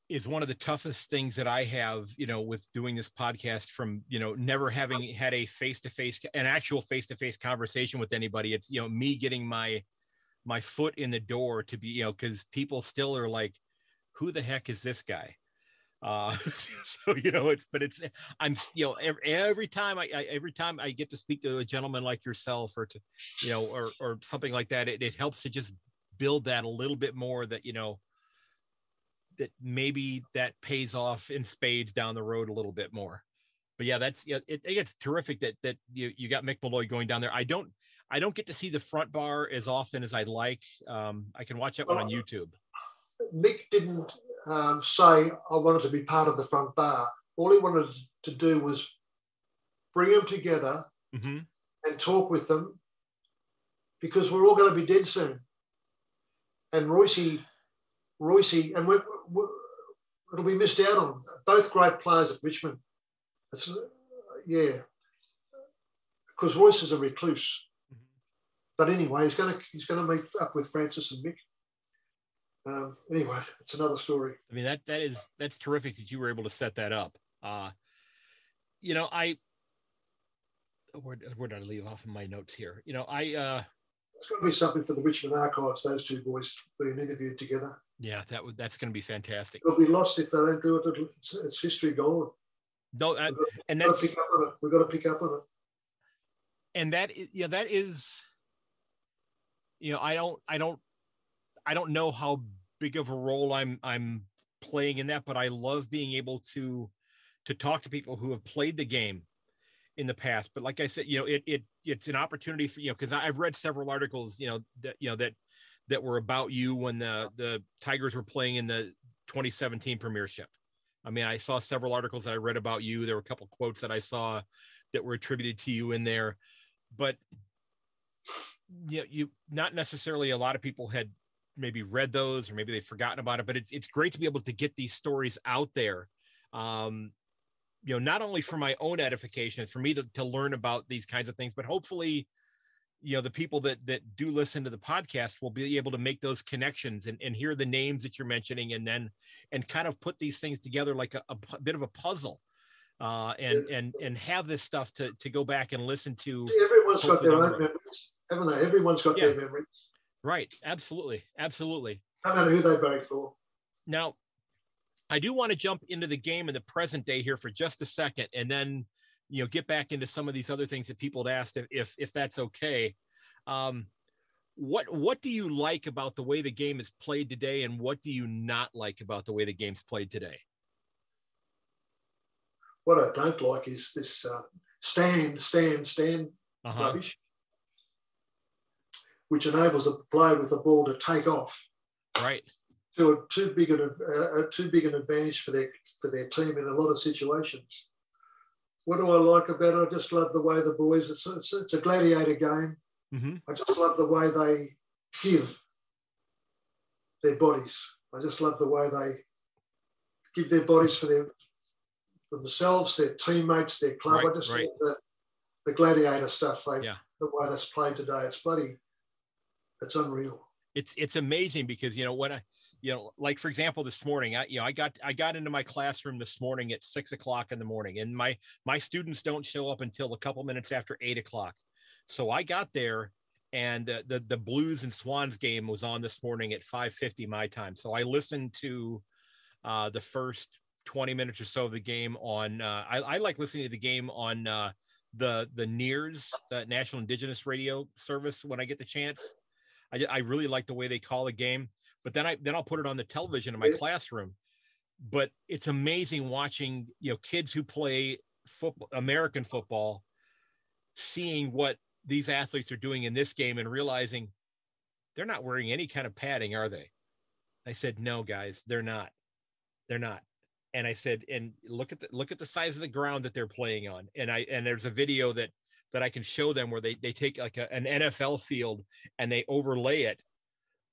is one of the toughest things that I have, you know, with doing this podcast from, you know, never having had a face-to-face an actual face-to-face conversation with anybody. It's, you know, me getting my my foot in the door to be, you know, cuz people still are like who the heck is this guy? Uh, *laughs* so you know, it's but it's I'm you know every, every time I, I, every time I get to speak to a gentleman like yourself or to you know or or something like that, it, it helps to just build that a little bit more that you know that maybe that pays off in spades down the road a little bit more. But yeah, that's yeah, it, it's terrific that that you you got Mick Molloy going down there. I don't I don't get to see the front bar as often as I'd like. Um, I can watch that one on YouTube. Mick didn't um, say I wanted to be part of the front bar. All he wanted to do was bring them together mm-hmm. and talk with them because we're all going to be dead soon. And Royce, Royce, and we're, we're, it'll be missed out on. Both great players at Richmond. It's, yeah, because Royce is a recluse. Mm-hmm. But anyway, he's going to he's going to meet up with Francis and Mick um, anyway, it's another story. I mean that that is that's terrific that you were able to set that up. Uh, you know, I where, where did I leave off in my notes here? You know, I uh, it's going to be something for the Richmond archives. Those two boys being interviewed together. Yeah, that would that's going to be fantastic. It'll be lost if they don't do it. It's, it's history gone. No, uh, I, and that's pick up on it. We've got to pick up on it. And that, yeah, that is, you know, I don't, I don't I don't know how big of a role I'm I'm playing in that, but I love being able to to talk to people who have played the game in the past. But like I said, you know, it it it's an opportunity for you know because I've read several articles, you know, that you know that that were about you when the the Tigers were playing in the 2017 Premiership. I mean, I saw several articles that I read about you. There were a couple quotes that I saw that were attributed to you in there, but you know, you not necessarily a lot of people had maybe read those or maybe they've forgotten about it but it's it's great to be able to get these stories out there um you know not only for my own edification for me to, to learn about these kinds of things but hopefully you know the people that that do listen to the podcast will be able to make those connections and, and hear the names that you're mentioning and then and kind of put these things together like a, a bit of a puzzle uh, and and and have this stuff to to go back and listen to everyone's got their own memories haven't they everyone's got yeah. their memories Right. Absolutely. Absolutely. No matter who they vote for. Now, I do want to jump into the game in the present day here for just a second, and then you know get back into some of these other things that people had asked if if, if that's okay. Um, what what do you like about the way the game is played today, and what do you not like about the way the game's played today? What I don't like is this uh, stand, stand, stand uh-huh. rubbish which enables a player with the ball to take off. Right. To a too big an uh, too big an advantage for their for their team in a lot of situations. What do I like about it? I just love the way the boys. It's it's, it's a gladiator game. Mm-hmm. I just love the way they give their bodies. I just love the way they give their bodies for their for themselves, their teammates, their club. Right, I just right. love the, the gladiator stuff. They, yeah. The way that's played today, it's bloody it's unreal. It's it's amazing because you know when I you know like for example this morning I you know I got I got into my classroom this morning at six o'clock in the morning and my my students don't show up until a couple minutes after eight o'clock. So I got there and the, the Blues and Swans game was on this morning at 5:50 my time. So I listened to uh, the first 20 minutes or so of the game on. Uh, I, I, like listening to the game on uh, the the NIRS, the National Indigenous Radio Service, when I get the chance. I, I really like the way they call the game. But then I then I'll put it on the television in my classroom. But it's amazing watching you know kids who play football, American football, seeing what these athletes are doing in this game and realizing they're not wearing any kind of padding, are they? I said, no, guys, they're not. They're not. And I said, and look at the look at the size of the ground that they're playing on. And I and there's a video that that I can show them where they they take like a, an NFL field and they overlay it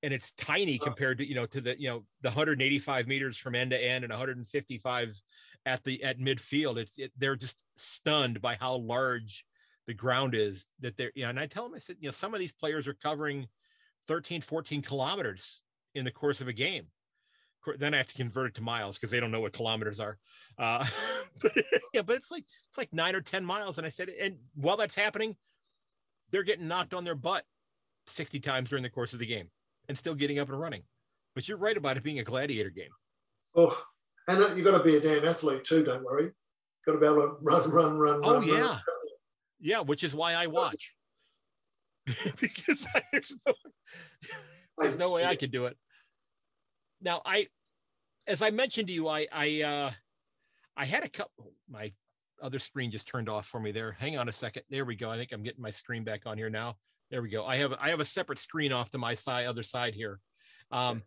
and it's tiny compared to you know to the you know the 185 meters from end to end and 155 at the at midfield. It's it, they're just stunned by how large the ground is that they're you know and i tell them i said you know some of these players are covering 13 14 kilometers in the course of a game. Then i have to convert it to miles because they don't know what kilometers are. Uh *laughs* but yeah but it's like it's like nine or ten miles. And i said and while that's happening they're getting knocked on their butt 60 times during the course of the game and still getting up and running. But you're right about it being a gladiator game. Oh, and you've got to be a damn athlete too. Don't worry. Got to be able to run, run, run. Oh run, yeah, run. yeah. Which is why I watch *laughs* because I, there's no *laughs* there's no way I could do it. Now I, as I mentioned to you, I I uh, I had a couple. My other screen just turned off for me there. Hang on a second. There we go. I think I'm getting my screen back on here now. There we go. I have I have a separate screen off to my side other side here. Um,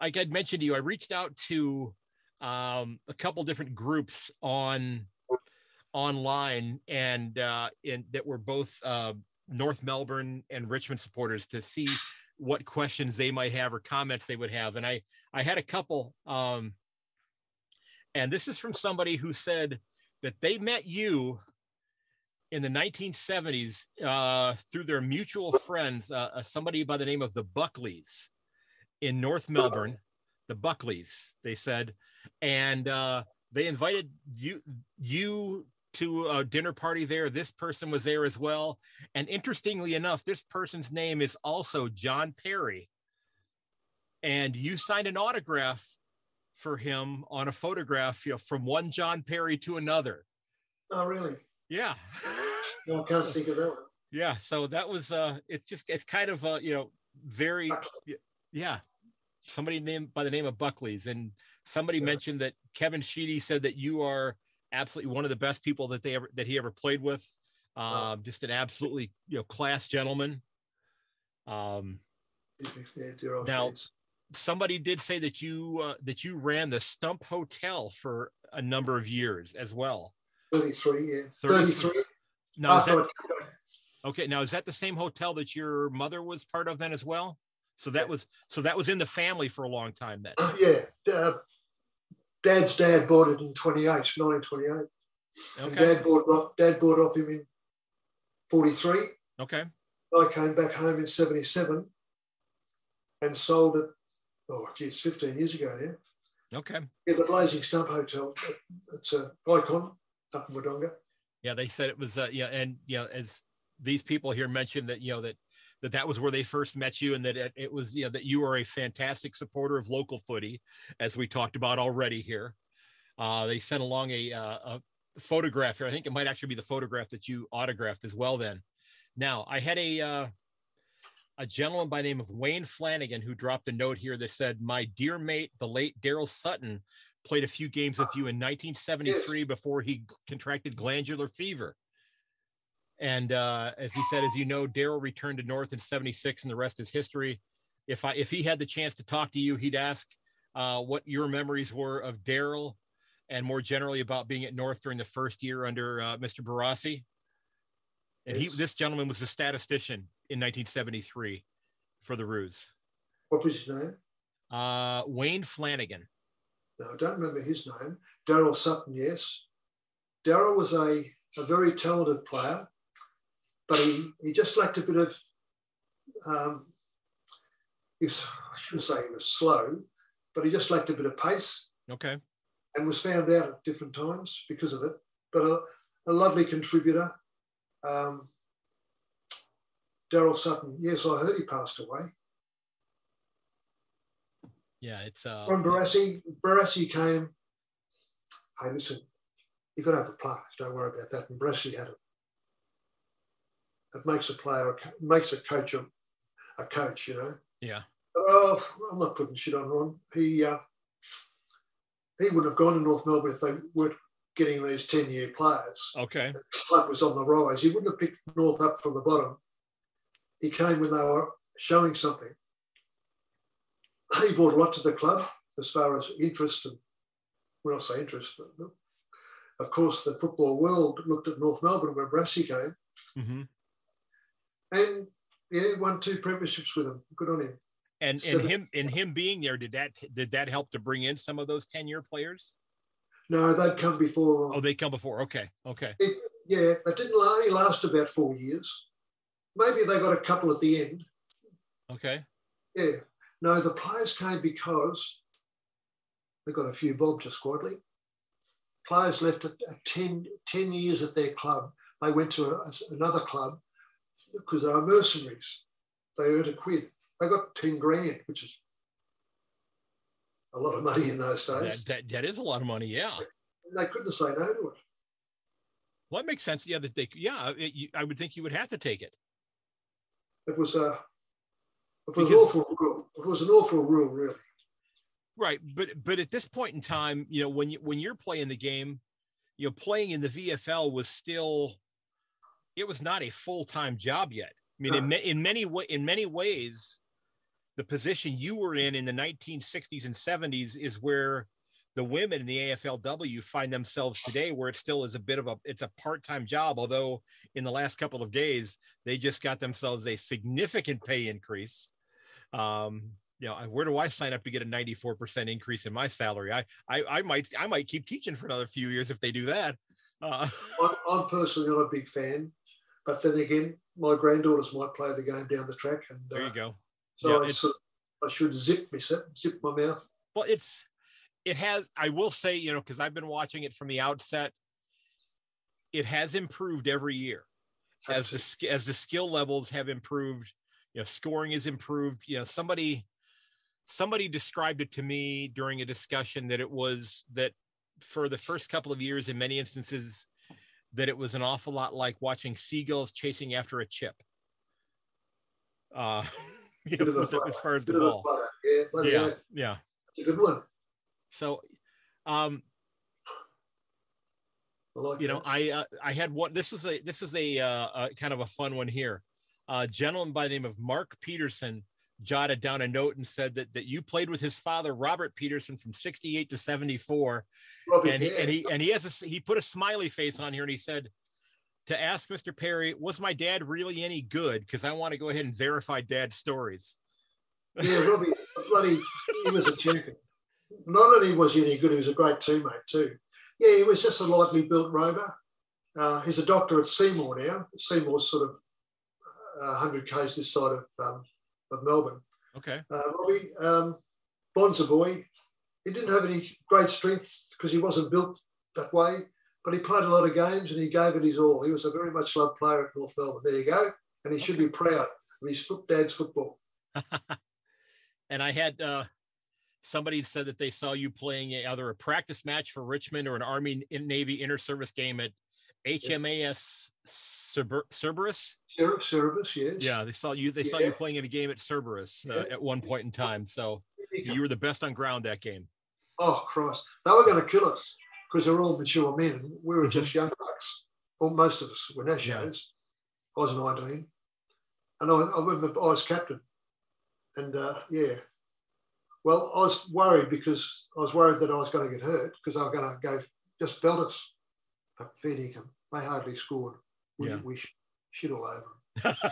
like I'd mentioned to you, I reached out to um, a couple different groups on online and uh, in that were both uh, North Melbourne and Richmond supporters to see what questions they might have or comments they would have. And I I had a couple. Um, and this is from somebody who said that they met you in the 1970s uh, through their mutual friends, uh, uh, somebody by the name of the Buckleys in North Melbourne, the Buckleys, they said, and uh, they invited you you to a dinner party there. This person was there as well, and interestingly enough, this person's name is also John Perry, and you signed an autograph for him on a photograph you know, from one John Perry to another. Oh, really? Yeah. no, I can't think of that one. Yeah. So that was uh it's just it's kind of uh, you know, very yeah. Somebody named by the name of Buckley's. And somebody yeah. mentioned that Kevin Sheedy said that you are absolutely one of the best people that they ever that he ever played with. Um, wow. just an absolutely you know class gentleman. Um yeah, now somebody did say that you uh, that you ran the Stump Hotel for a number of years as well. 33, yeah. 33. Now, that, okay, now is that the same hotel that your mother was part of then as well? So that was so that was in the family for a long time then. Uh, *clears throat* yeah, uh, Dad's dad bought it in 28, 1928. Okay. Dad bought Dad bought off him in 43. Okay. I came back home in 77 and sold it. Oh, geez, 15 years ago now. Okay. Yeah, the Blazing Stump Hotel. It's an icon Wodonga. Yeah, they said it was. Uh, yeah, and you know, as these people here mentioned that you know that that that was where they first met you, and that it, it was you know that you are a fantastic supporter of local footy, as we talked about already here. Uh, they sent along a, uh, a photograph here. I think it might actually be the photograph that you autographed as well. Then, now I had a uh, a gentleman by the name of Wayne Flanagan who dropped a note here that said, "My dear mate, the late Daryl Sutton, played a few games with you in 1973 before he contracted glandular fever. And uh, as he said, as you know, Daryl returned to North in 76 and the rest is history. If I if he had the chance to talk to you, he'd ask uh, what your memories were of Daryl and more generally about being at North during the first year under uh, Mr. Barassi. And he this gentleman was a statistician in 1973 for the Roos. What was his name? Uh, Wayne Flanagan. Now, I don't remember his name. Daryl Sutton, yes. Daryl was a, a very talented player, but he, he just lacked a bit of, um, he was, I shouldn't say he was slow, but he just lacked a bit of pace. Okay. And was found out at different times because of it. But a, a lovely contributor. Um, Daryl Sutton, yes, I heard he passed away. Yeah, it's uh when Barassi Barassi came, hey listen, you've got to have a player, don't worry about that. And Barassi had it. It makes a player makes a coach a, a coach, you know. Yeah. Oh, I'm not putting shit on Ron. He uh, he wouldn't have gone to North Melbourne if they weren't getting these 10 year players. Okay. The club was on the rise. He wouldn't have picked North up from the bottom. He came when they were showing something. He brought a lot to the club as far as interest and when I say interest, the, the, of course, the football world looked at North Melbourne when Barassi came. Mm-hmm. And yeah, won two premierships with him. Good on him. And and him and him being there, did that did that help to bring in some of those 10 year players? No, they'd come before. Oh, they come before. Okay. Okay. It, yeah, it didn't only last about four years. Maybe they got a couple at the end. Okay. Yeah. No, the players came because they got a few bob to Squadley. Players left at, at 10, 10 years at their club. They went to a, another club because they were mercenaries. They earned a quid. They got 10 grand, which is a lot of money in those days. That, that, that is a lot of money, yeah. And they couldn't say no to it. Well, it makes sense. Yeah, that they, yeah, it, you, I would think you would have to take it. It was a, it was because, awful rule. Was an awful rule, really. Right, but but at this point in time, you know, when you when you're playing the game, you know, playing in the VFL was still, it was not a full time job yet. I mean, in, in many in many ways, the position you were in in the 1960s and 70s is where the women in the AFLW find themselves today, where it still is a bit of a it's a part-time job. Although in the last couple of days they just got themselves a significant pay increase. Um, you know, where do I sign up to get a 94% increase in my salary? I I, I might I might keep teaching for another few years if they do that. Uh, *laughs* I'm, I'm personally not a big fan, but then again, my granddaughters might play the game down the track, and there you uh, go. So yeah, I, sort of, I should zip me zip my mouth. Well, it's it has. I will say, you know, because I've been watching it from the outset. It has improved every year, as the as the skill levels have improved. You know, scoring is improved. You know, somebody somebody described it to me during a discussion that it was that for the first couple of years, in many instances, that it was an awful lot like watching seagulls chasing after a chip. Uh, *laughs* you know, as far as the ball. Yeah, yeah, good one. So, um, you know, I uh, I had one. This is a this is a, uh, a kind of a fun one here. A gentleman by the name of Mark Peterson jotted down a note and said that that you played with his father Robert Peterson from 68 to 74 and he, and he and he has a he put a smiley face on here and he said to ask Mr. Perry was my dad really any good? Because I want to go ahead and verify dad's stories. Yeah Robbie bloody he was a champion. Not only was he any good he was a great teammate too. Yeah he was just a lightly built rover. Uh, he's a doctor at Seymour now. Seymour's sort of 100 k's this side of um, of Melbourne. Okay. Uh, Robbie, um, Bonza boy, he didn't have any great strength because he wasn't built that way, but he played a lot of games and he gave it his all. He was a very much loved player at North Melbourne. There you go. And he should be proud of his foot, dad's football. *laughs* and I had uh, somebody said that they saw you playing either a practice match for Richmond or an Army Navy inter service game at HMAS Cerber- Cerberus. Cerberus, yes. Yeah, they saw you. They yeah. saw you playing in a game at Cerberus uh, at one point in time. So you were the best on ground that game. Oh Christ! They were going to kill us because they're all mature men. We were just young bucks. Well, most of us were nationals. Yeah. I was nineteen, and I, I, remember I was captain. And uh, yeah, well, I was worried because I was worried that I was going to get hurt because I was going to go just belt us. But fair they hardly scored. We, yeah. we shit all over them. *laughs*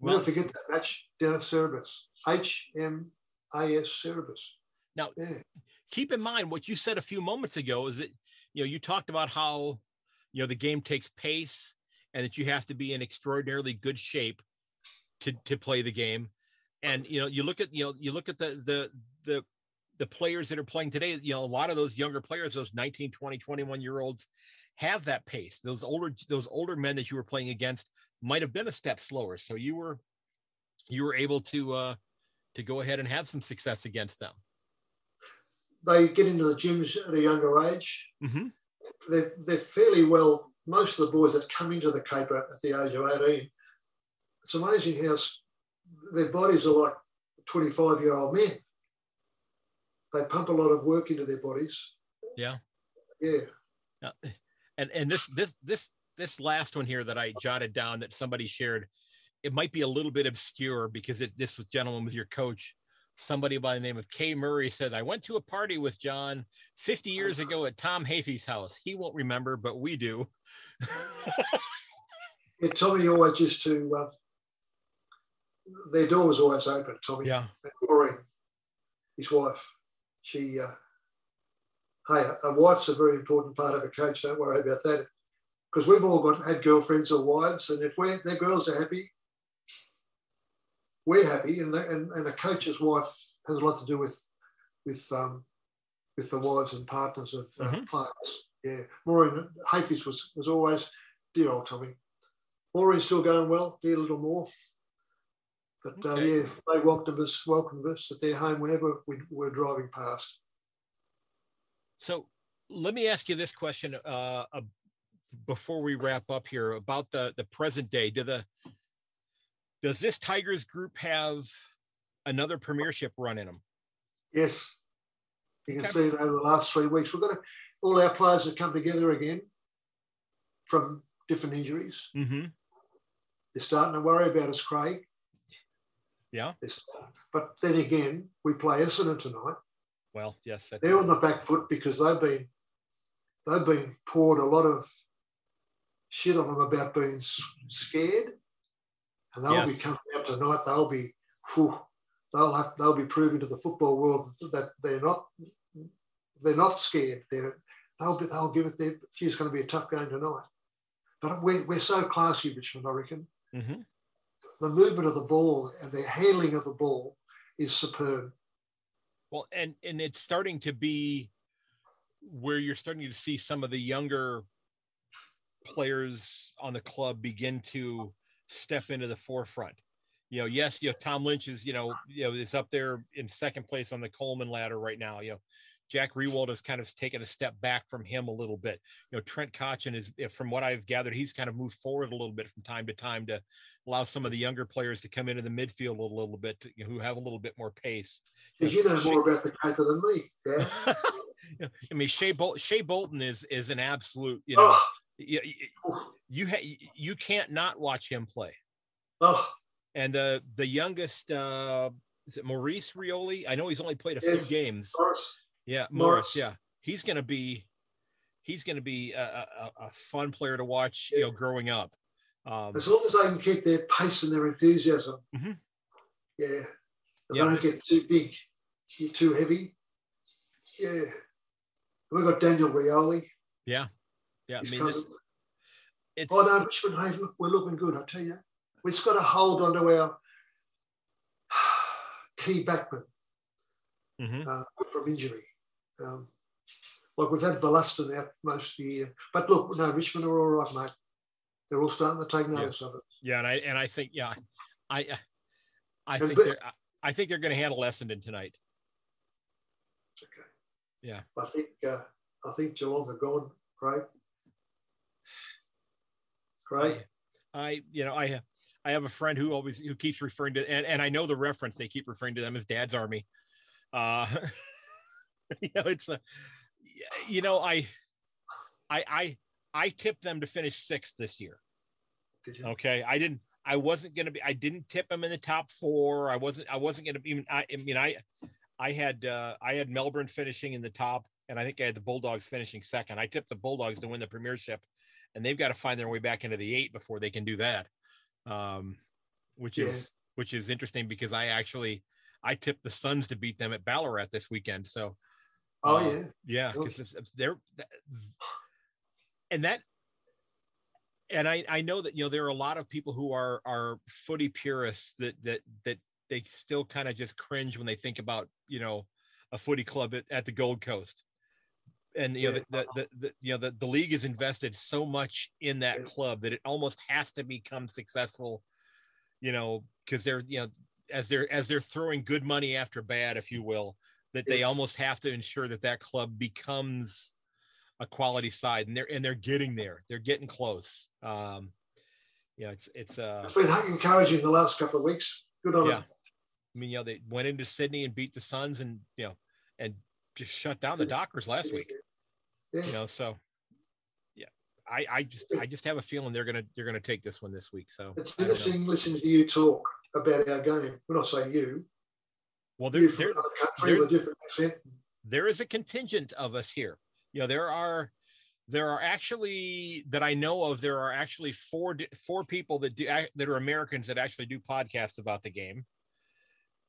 well, Never forget that match down at Cerberus. HMAS Cerberus. Now, yeah. keep in mind what you said a few moments ago is that, you know, you talked about how, you know, the game takes pace and that you have to be in extraordinarily good shape to, to play the game. And, you know, you look at, you know, you look at the, the, the, the players that are playing today, you know, a lot of those younger players, those 19, 20, 21 year olds have that pace. Those older, those older men that you were playing against might have been a step slower. So you were, you were able to, uh, to go ahead and have some success against them. They get into the gyms at a younger age. Mm-hmm. They're, they're fairly well, most of the boys that come into the caper at the age of 18, it's amazing how their bodies are like 25 year old men. They pump a lot of work into their bodies. Yeah. Yeah. yeah. And and this this this this last one here that I jotted down that somebody shared, it might be a little bit obscure because it, this was gentleman with your coach. Somebody by the name of Kay Murray said, I went to a party with John 50 years ago at Tom Hafey's house. He won't remember, but we do. *laughs* yeah, Tommy always used to, uh, their door was always open, Tommy. Yeah. Maureen, his wife, she, uh, hey, a wife's a very important part of a coach. Don't worry about that because we've all got had girlfriends or wives, and if we're their girls are happy, we're happy, and the, and, and a coach's wife has a lot to do with with um, with the wives and partners of uh, mm-hmm. players. Yeah, Maureen Hafey's was was always dear old Tommy. Maureen's still going well, dear little more. But uh, yeah, they welcomed us, welcomed us at their home whenever we were driving past. So let me ask you this question uh, before we wrap up here about the the present day. Do the does this Tigers group have another premiership run in them? Yes, you can okay. see it over the last three weeks. We've got to, all our players have come together again from different injuries. Mm-hmm. They're starting to worry about us, Craig. Yeah. But then again, we play Essendon tonight. Well, yes, they're on the back foot because they've been they've been poured a lot of shit on them about being scared, and they'll yes. be coming out tonight. They'll be, whew, they'll have, they'll be proving to the football world that they're not, they're not scared. They're, they'll be, they'll give it their. It's going to be a tough game tonight, but we're, we're so classy, Richmond. I reckon. Mm-hmm. The movement of the ball and the handling of the ball is superb. Well, and and it's starting to be where you're starting to see some of the younger players on the club begin to step into the forefront. You know, yes, you know, Tom Lynch is, you know, you know, is up there in second place on the Coleman ladder right now. You know, Jack Riewoldt has kind of taken a step back from him a little bit. You know, Trent Cotchin is, from what I've gathered, he's kind of moved forward a little bit from time to time to allow some of the younger players to come into the midfield a little bit, to, you know, who have a little bit more pace. Because you know more about the character than me. Yeah. I mean, Shai, Bol- Shai Bolton is is an absolute, you know, oh you you, ha- you can't not watch him play. Oh. And the the youngest uh, is it Maurice Rioli? I know he's only played a few games. Yeah, Maurice. Maurice. Yeah, he's going to be he's going to be a, a, a, fun player to watch. You know, growing up. Um, as long as they can keep their pace and their enthusiasm. Mm-hmm. Yeah. They yeah, don't get too big, too heavy. Yeah. We've got Daniel Rioli. Yeah. Yeah, I mean, it's, it's, oh no, Richmond, hey, look, we're looking good. I tell you, we've just got to hold on to our *sighs* key backman mm-hmm. uh, from injury. Um, like we've had Vlastuin out most of the year, but look, no, Richmond are all right, mate. They're all starting to take notice yeah. of it. Yeah, and I and I think yeah, I I think they're I think they're going to handle Essendon tonight. Okay. Yeah. I think uh, I think Geelong are gone, Craig. Right. I, I, you know, I I have a friend who always who keeps referring to and, and I know the reference they keep referring to them as Dad's Army. Uh, *laughs* *laughs* you know, it's a, you know, I, I, I, I tipped them to finish sixth this year. Okay, I didn't. I wasn't going to be. I didn't tip them in the top four. I wasn't. I wasn't going to even. I, I mean, I, I had. uh I had Melbourne finishing in the top, and I think I had the Bulldogs finishing second. I tipped the Bulldogs to win the Premiership, and they've got to find their way back into the eight before they can do that. Um, which yeah. is which is interesting because I actually I tipped the Suns to beat them at Ballarat this weekend. So, oh uh, yeah, yeah, because they're and that and I I know that you know there are a lot of people who are are footy purists that that that they still kind of just cringe when they think about you know a footy club at, at the Gold Coast. And you know the, the, the, you know the, the league has invested so much in that club that it almost has to become successful you know because they're you know as they're as they're throwing good money after bad if you will that they almost have to ensure that that club becomes a quality side and they're and they're getting there they're getting close um yeah it's it's uh it's been encouraging the last couple of weeks Good on yeah. them. I mean, you know, they went into Sydney and beat the Suns, and you know, and just shut down the Dockers last week. Yeah. You know, so yeah, I, I just I just have a feeling they're gonna they're gonna take this one this week. So it's interesting listening to you talk about our game. We're not saying you. Well, there, there, there's, there is a contingent of us here. You know, there are there are actually that I know of. There are actually four four people that do that are Americans that actually do podcasts about the game.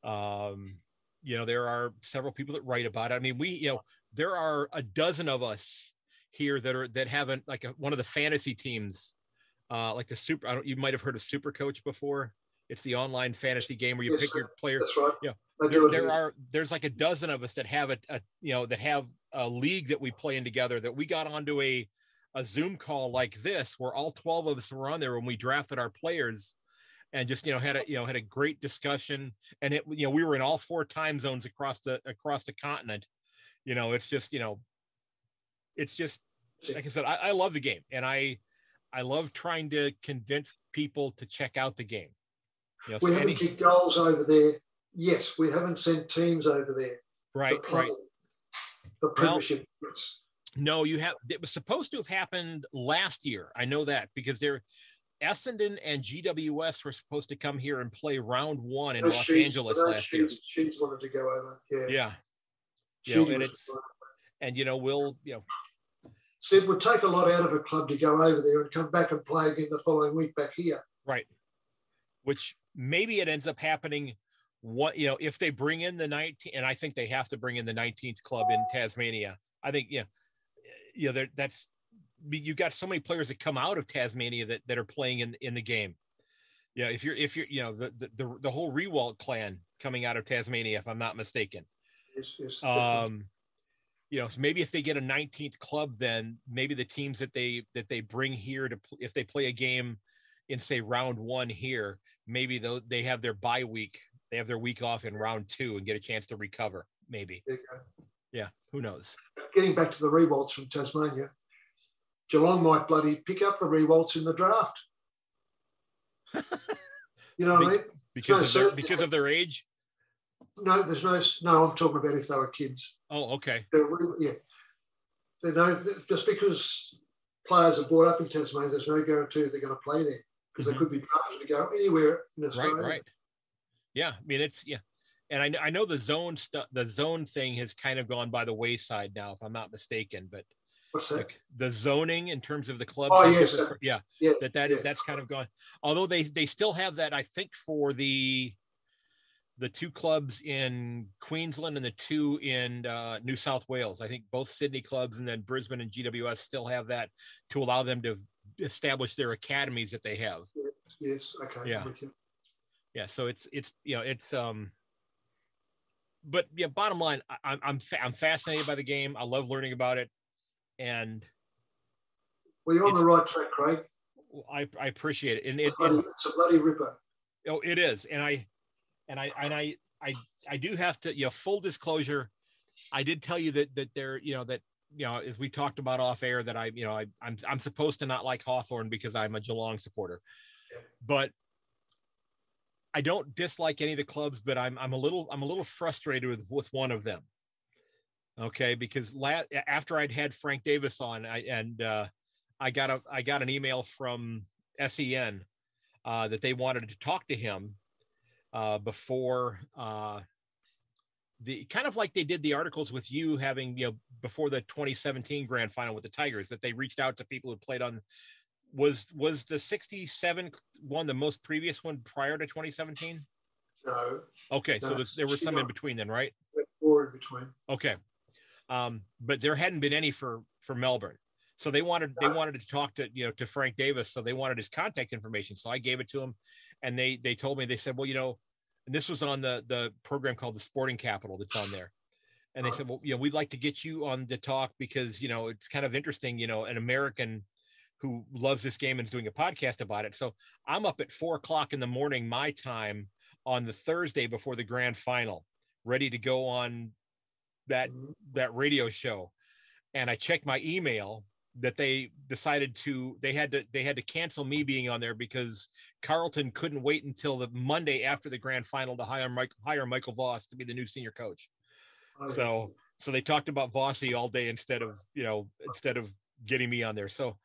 Um, you know, there are several people that write about it. I mean, we you know there are a dozen of us here that are that haven't like a, one of the fantasy teams, uh, like the super. I don't. You might have heard of Super Coach before. It's the online fantasy game where you yes, pick your players. That's right. Yeah, there, there are there's like a dozen of us that have a, a you know that have a league that we play in together that we got onto a a Zoom call like this where all 12 of us were on there when we drafted our players and just you know had a you know had a great discussion. And it you know we were in all four time zones across the across the continent. You know it's just you know it's just like i said i, I love the game and i i love trying to convince people to check out the game. You know, we so haven't any, kicked goals over there yes we haven't sent teams over there right right the premiership well, no you have it was supposed to have happened last year i know that because there Essendon and GWS were supposed to come here and play round one in Los Angeles last year. Sheets wanted to go over. Yeah. Yeah. You know, and it's and you know we'll you know. So it would take a lot out of a club to go over there and come back and play again the following week back here. Right. Which maybe it ends up happening. What you know, if they bring in the 19, and I think they have to bring in the 19th club in Tasmania. I think yeah, you know, that's you've got so many players that come out of Tasmania that, that are playing in in the game. Yeah, if you're if you're you know the the the whole Riewoldt clan coming out of Tasmania, if I'm not mistaken. It's, it's um, you know, so maybe if they get a 19th club, then maybe the teams that they that they bring here to if they play a game in say round one here, maybe though they have their bye week, they have their week off in round two and get a chance to recover. Maybe. Yeah, who knows? Getting back to the Riewoldts from Tasmania, Geelong might bloody pick up the Riewoldts in the draft. you know what I mean? Because, no, of their, because of their age? No, there's no. No, I'm talking about if they were kids. Oh, okay. They're, yeah. They know just because players are brought up in Tasmania, there's no guarantee they're going to play there because mm-hmm. they could be drafted to go anywhere in Australia. Right, right. Yeah, I mean it's yeah, and I I know the zone stuff, the zone thing has kind of gone by the wayside now, if I'm not mistaken. But What's that? The, the zoning in terms of the club. Oh yes, yeah, yeah. That that is, that's kind of gone. Although they they still have that, I think for the the two clubs in Queensland and the two in uh, New South Wales. I think both Sydney clubs and then Brisbane and GWS still have that to allow them to establish their academies that they have. Yes. Okay. Yeah. Yeah. So it's it's you know it's um. But yeah, bottom line, I, I'm I'm fascinated by the game. I love learning about it and well, you're on the right track, Craig. I, I appreciate it, and it, it, it's a bloody ripper. Oh, it is, and I, and I, and I, I, I do have to, you know, full disclosure. I did tell you that that there, you know, that you know, as we talked about off air, that I, you know, I, I'm I'm supposed to not like Hawthorn because I'm a Geelong supporter, but I don't dislike any of the clubs, but I'm I'm a little I'm a little frustrated with with one of them. Okay because la- after i'd had frank davis on I, and uh, i got a i got an email from sen uh, that they wanted to talk to him uh, before uh, the kind of like they did the articles with you having you know before the 2017 grand final with the tigers that they reached out to people who played on was was the 67 one the most previous one prior to 2017 no okay no, so there was some in between then right four in between okay um, but there hadn't been any for for Melbourne. So they wanted they wanted to talk to you know to Frank Davis. So they wanted his contact information. So I gave it to him, and they they told me they said, well, you know, and this was on the the program called the Sporting Capital that's on there. And they said, well, you know, we'd like to get you on the talk because you know it's kind of interesting, you know, an American who loves this game and is doing a podcast about it. So I'm up at four o'clock in the morning my time on the Thursday before the grand final, ready to go on that mm-hmm. that radio show and i checked my email that they decided to they had to they had to cancel me being on there because Carlton couldn't wait until the Monday after the grand final to hire Mike hire Michael Voss to be the new senior coach. Oh, so so they talked about Vossi all day instead of you know instead of getting me on there. So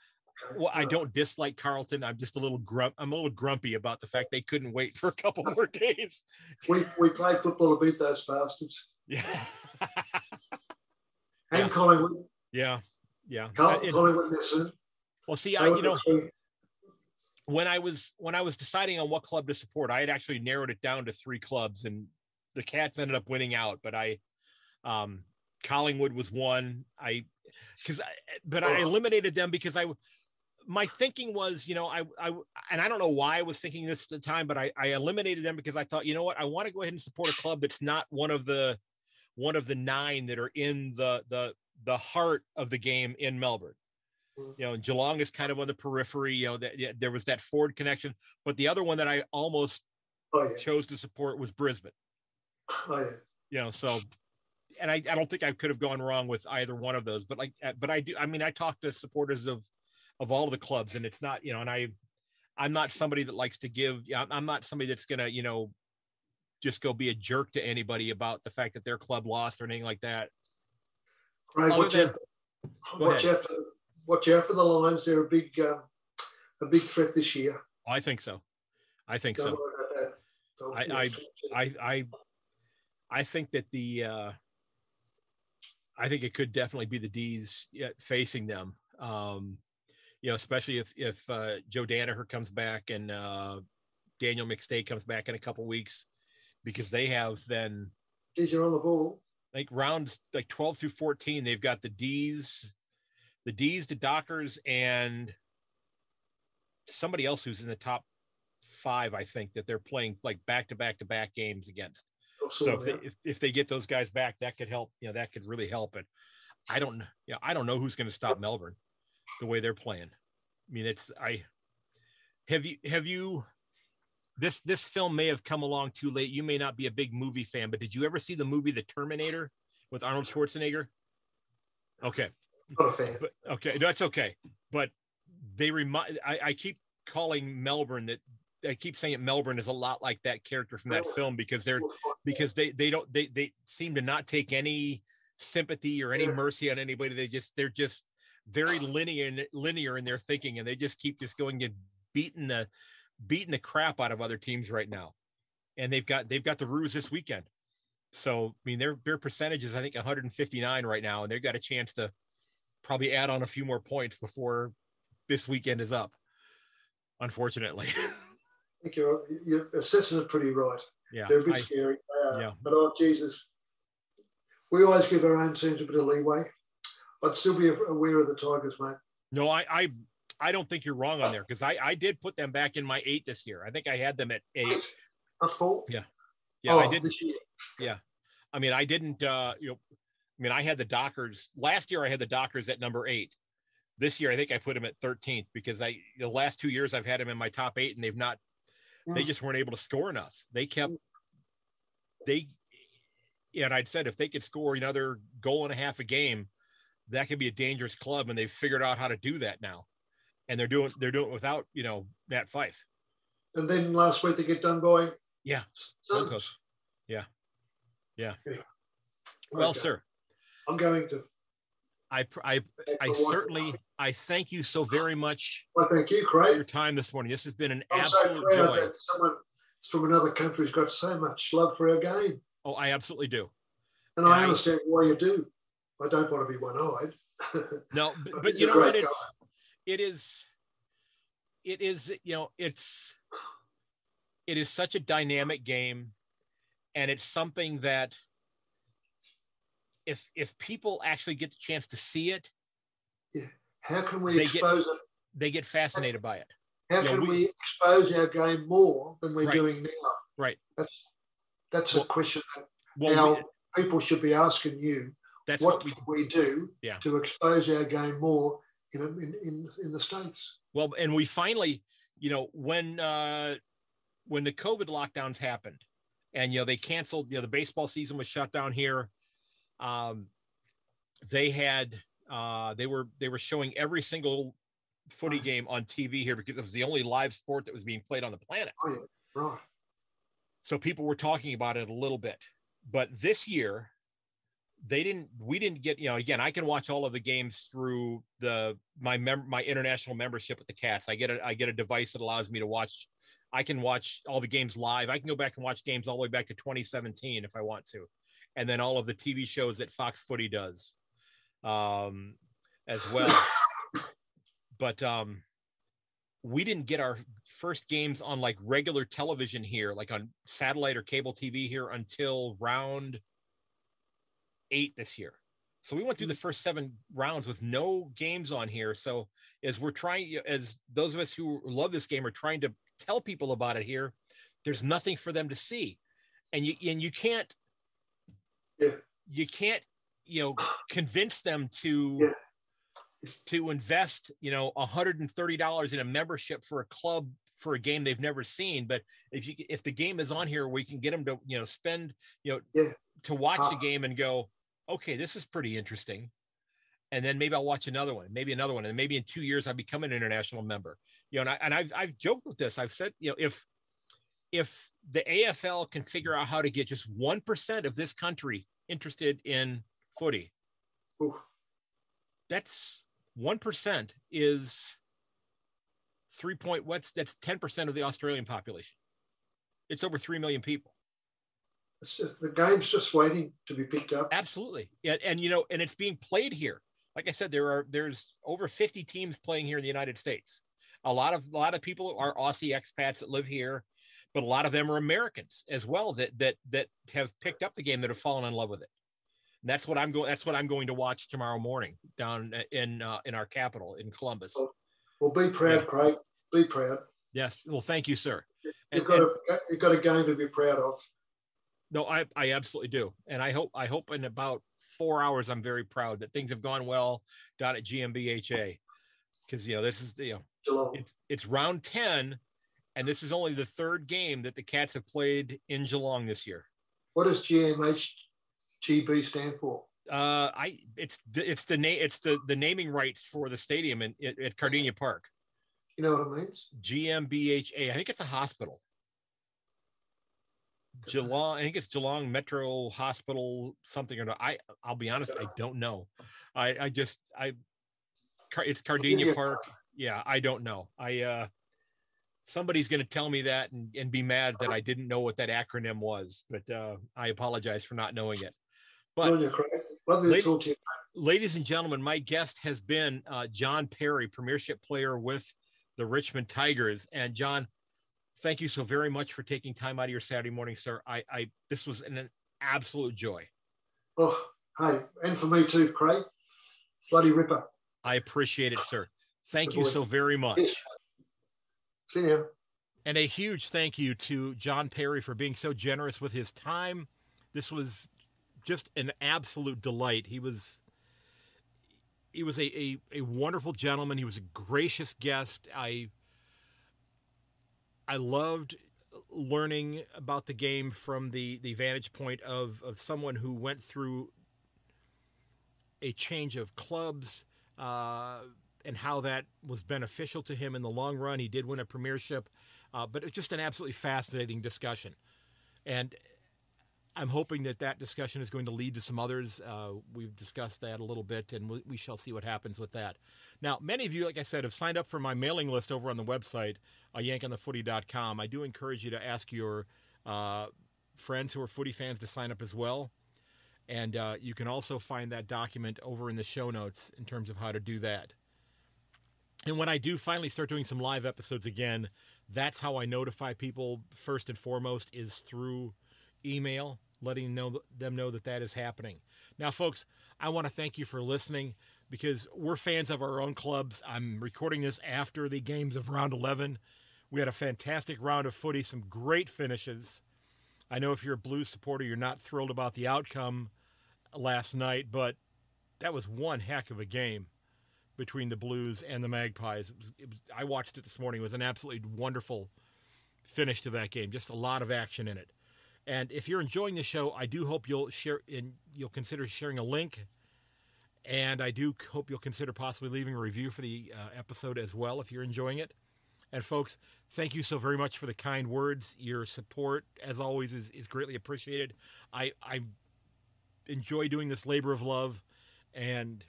well, I don't dislike Carlton. I'm just a little grump. I'm a little grumpy about the fact they couldn't wait for a couple *laughs* more days. We we played football to beat those bastards. Yeah. *laughs* and yeah. Collingwood. Yeah, yeah. Col- Collingwood missing. Well, see, I you know when I was when I was deciding on what club to support, I had actually narrowed it down to three clubs, and the Cats ended up winning out. But I, um, Collingwood was one. I because I, but I eliminated them because I my thinking was, you know, I, I, and I don't know why I was thinking this at the time, but I, I eliminated them because I thought, you know what, I want to go ahead and support a club that's not one of the, one of the nine that are in the, the, the heart of the game in Melbourne. Mm. You know, Geelong is kind of on the periphery. You know, that yeah, there was that Ford connection, but the other one that I almost oh, yeah. chose to support was Brisbane. Oh, yeah. You know, so and I, I don't think I could have gone wrong with either one of those. But like, but I do. I mean, I talked to supporters of of all the clubs and it's not you know and i i'm not somebody that likes to give i'm not somebody that's gonna you know just go be a jerk to anybody about the fact that their club lost or anything like that. Right watch, than, out, watch out for watch out for the lions. They're a big uh, a big threat this year. I think so. I think Don't so. I, I i i i think that the uh I think it could definitely be the D's facing them. Um, you know, especially if if uh, Joe Daniher comes back and uh, Daniel McStay comes back in a couple weeks, because they have then. These are on the ball. Like rounds like twelve through fourteen, they've got the D's, the D's, the Dockers, and somebody else who's in the top five. I think that they're playing like back to back to back games against. Oh, so if, they, if, if they get those guys back, that could help. You know, that could really help it. I don't. You know, I don't know who's going to stop Melbourne the way they're playing. I mean, it's I have you have you this this film may have come along too late. You may not be a big movie fan, but did you ever see the movie The Terminator with Arnold Schwarzenegger? Okay. Not. But, okay, that's okay. But they remind I, I keep calling Melbourne that I keep saying it Melbourne is a lot like that character from that film because they're because they they don't they they seem to not take any sympathy or any mercy on anybody. They just they're just very linear linear in their thinking, and they just keep just going and beating the beating the crap out of other teams right now. And they've got they've got the Roos this weekend. So I mean their their percentage is I think 159 right now, and they've got a chance to probably add on a few more points before this weekend is up. Unfortunately. *laughs* I think your your assessment is pretty right. Yeah, they're a bit I, scary. Uh, yeah, but oh Jesus, we always give our own teams a bit of leeway. I'd still be aware of the Tigers, mate. No, I I, I don't think you're wrong on there because I I did put them back in my eight this year. I think I had them at eight. A full? Yeah, yeah, oh, I did. Yeah, I mean, I didn't. uh You know, I mean, I had the Dockers last year. I had the Dockers at number eight. This year, I think I put them at 13th because I the last two years I've had them in my top eight, and they've not. They mm. just weren't able to score enough. They kept. They, and I'd said if they could score another goal and a half a game, that can be a dangerous club, and they've figured out how to do that now, and they're doing they're doing it without you know Nat Fyfe. And then last week they get done by yeah, Broncos. Yeah, yeah. yeah. Well, okay. sir, I'm going to. I I I certainly I thank you so very much. Well, thank you, Craig. For your time this morning. This has been an I'm absolute so joy. Someone from another country's got so much love for our game. Oh, I absolutely do. And, and I understand why you do. I don't want to be one-eyed. *laughs* No, but, but you know what? It's guy. it is it is you know it's it is such a dynamic game, and it's something that if if people actually get the chance to see it, yeah, how can we expose get, it? They get fascinated by it. How you can know, we, we, expose our game more than we're right, doing now? Right. That's that's well, a question that well, now we, people should be asking you that's what, what we, we, do yeah. to expose our game more in, in, in, in the States. Well, and we finally, you know, when, uh, when the COVID lockdowns happened and, you know, they canceled, you know, the baseball season was shut down here. Um, they had, Uh, they were they were showing every single footy game on TV here because it was the only live sport that was being played on the planet. Oh. Right. So people were talking about it a little bit. But this year, they didn't we didn't get, you know, again, I can watch all of the games through the my mem- my international membership with the Cats. I get a I get a device that allows me to watch I can watch all the games live. I can go back and watch games all the way back to 2017 if I want to. And then all of the TV shows that Fox Footy does um, as well. *coughs* but um, we didn't get our first games on like regular television here, like on satellite or cable TV here until round eight this year. So we went through the first seven rounds with no games on here. So as we're trying, as those of us who love this game are trying to tell people about it here, there's nothing for them to see, and you and you can't, yeah. you can't, you know, *sighs* convince them to. Yeah to invest, you know, $130 in a membership for a club for a game they've never seen. But if you if the game is on here, we can get them to, you know, spend, you know, yeah. to watch uh, the game and go, okay, this is pretty interesting. And then maybe I'll watch another one, maybe another one, and maybe in two years I become an international member. You know, and, I, and I've I've joked with this. I've said, you know, if if the AFL can figure out how to get just one percent of this country interested in footy, Oof. that's one percent is three point what's that's 10% of the Australian population. It's over three million people. It's just the game's just waiting to be picked up. Absolutely. Yeah, and you know, and it's being played here. Like I said, there are there's over 50 teams playing here in the United States. A lot of a lot of people are Aussie expats that live here, but a lot of them are Americans as well that that that have picked up the game that have fallen in love with it. And that's what I'm going. That's what I'm going to watch tomorrow morning down in uh, in our capital in Columbus. Well, well be proud, yeah. Craig. Be proud. Yes. Well, thank you, sir. You've and, got a you've got a game to be proud of. No, I I absolutely do, and I hope I hope in about four hours I'm very proud that things have gone well down at GMHBA because you know this is you know it's it's round ten, and this is only the third game that the Cats have played in Geelong this year. What does GMH GB stand for? Uh, I it's it's the name it's the the naming rights for the stadium in, at, at Kardinia Park. You know what it means? GMHBA. I think it's a hospital. Geelong. I think it's Geelong Metro Hospital something or no. I I'll be honest. I don't know. I I just I. It's Kardinia Park. Yeah, I don't know. I uh somebody's going to tell me that and, and be mad that I didn't know what that acronym was, but uh, I apologize for not knowing it. But ladies, ladies and gentlemen, my guest has been uh, John Perry, Premiership player with the Richmond Tigers. And John, thank you so very much for taking time out of your Saturday morning, sir. I, I this was an, an absolute joy. Oh, hey, and for me too, Craig. Bloody ripper. I appreciate it, sir. Thank Good you boy. so very much. See you. And a huge thank you to John Perry for being so generous with his time. This was just an absolute delight. He was he was a, a, a wonderful gentleman. He was a gracious guest. I I loved learning about the game from the, the vantage point of, of someone who went through a change of clubs uh, and how that was beneficial to him in the long run. He did win a premiership, uh, but it's just an absolutely fascinating discussion. And I'm hoping that that discussion is going to lead to some others. Uh, we've discussed that a little bit, and we, we, shall see what happens with that. Now, many of you, like I said, have signed up for my mailing list over on the website, uh, yankonthefooty.com. I do encourage you to ask your uh, friends who are footy fans to sign up as well. And uh, you can also find that document over in the show notes in terms of how to do that. And when I do finally start doing some live episodes again, that's how I notify people first and foremost is through email, letting know, them know that that is happening. Now, folks, I want to thank you for listening because we're fans of our own clubs. I'm recording this after the games of round 11. We had a fantastic round of footy, some great finishes. I know if you're a Blues supporter, you're not thrilled about the outcome last night, but that was one heck of a game between the Blues and the Magpies. It was, it was, I watched it this morning. It was an absolutely wonderful finish to that game. Just a lot of action in it. And if you're enjoying the show, I do hope you'll share and you'll consider sharing a link And I do hope you'll consider possibly leaving a review for the uh, episode as well if you're enjoying it. And folks, thank you so very much for the kind words. Your support, as always, is, is greatly appreciated. I, I enjoy doing this labor of love, and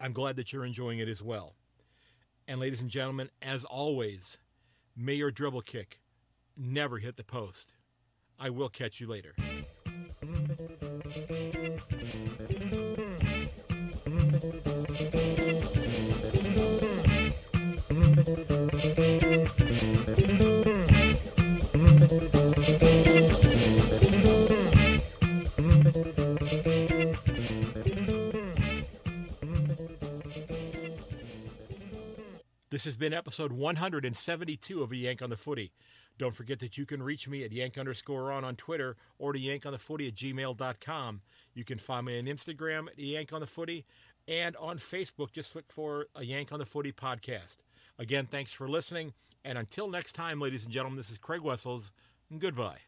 I'm glad that you're enjoying it as well. And ladies and gentlemen, as always, may your dribble kick never hit the post. I will catch you later. This has been episode 172 of A Yank on the Footy. Don't forget that you can reach me at yank underscore on on Twitter or to yank on the footy at gmail.com. You can find me on Instagram at yank on the footy and on Facebook. Just look for a Yank on the Footy podcast. Again, thanks for listening. And until next time, ladies and gentlemen, this is Craig Wessels. Goodbye.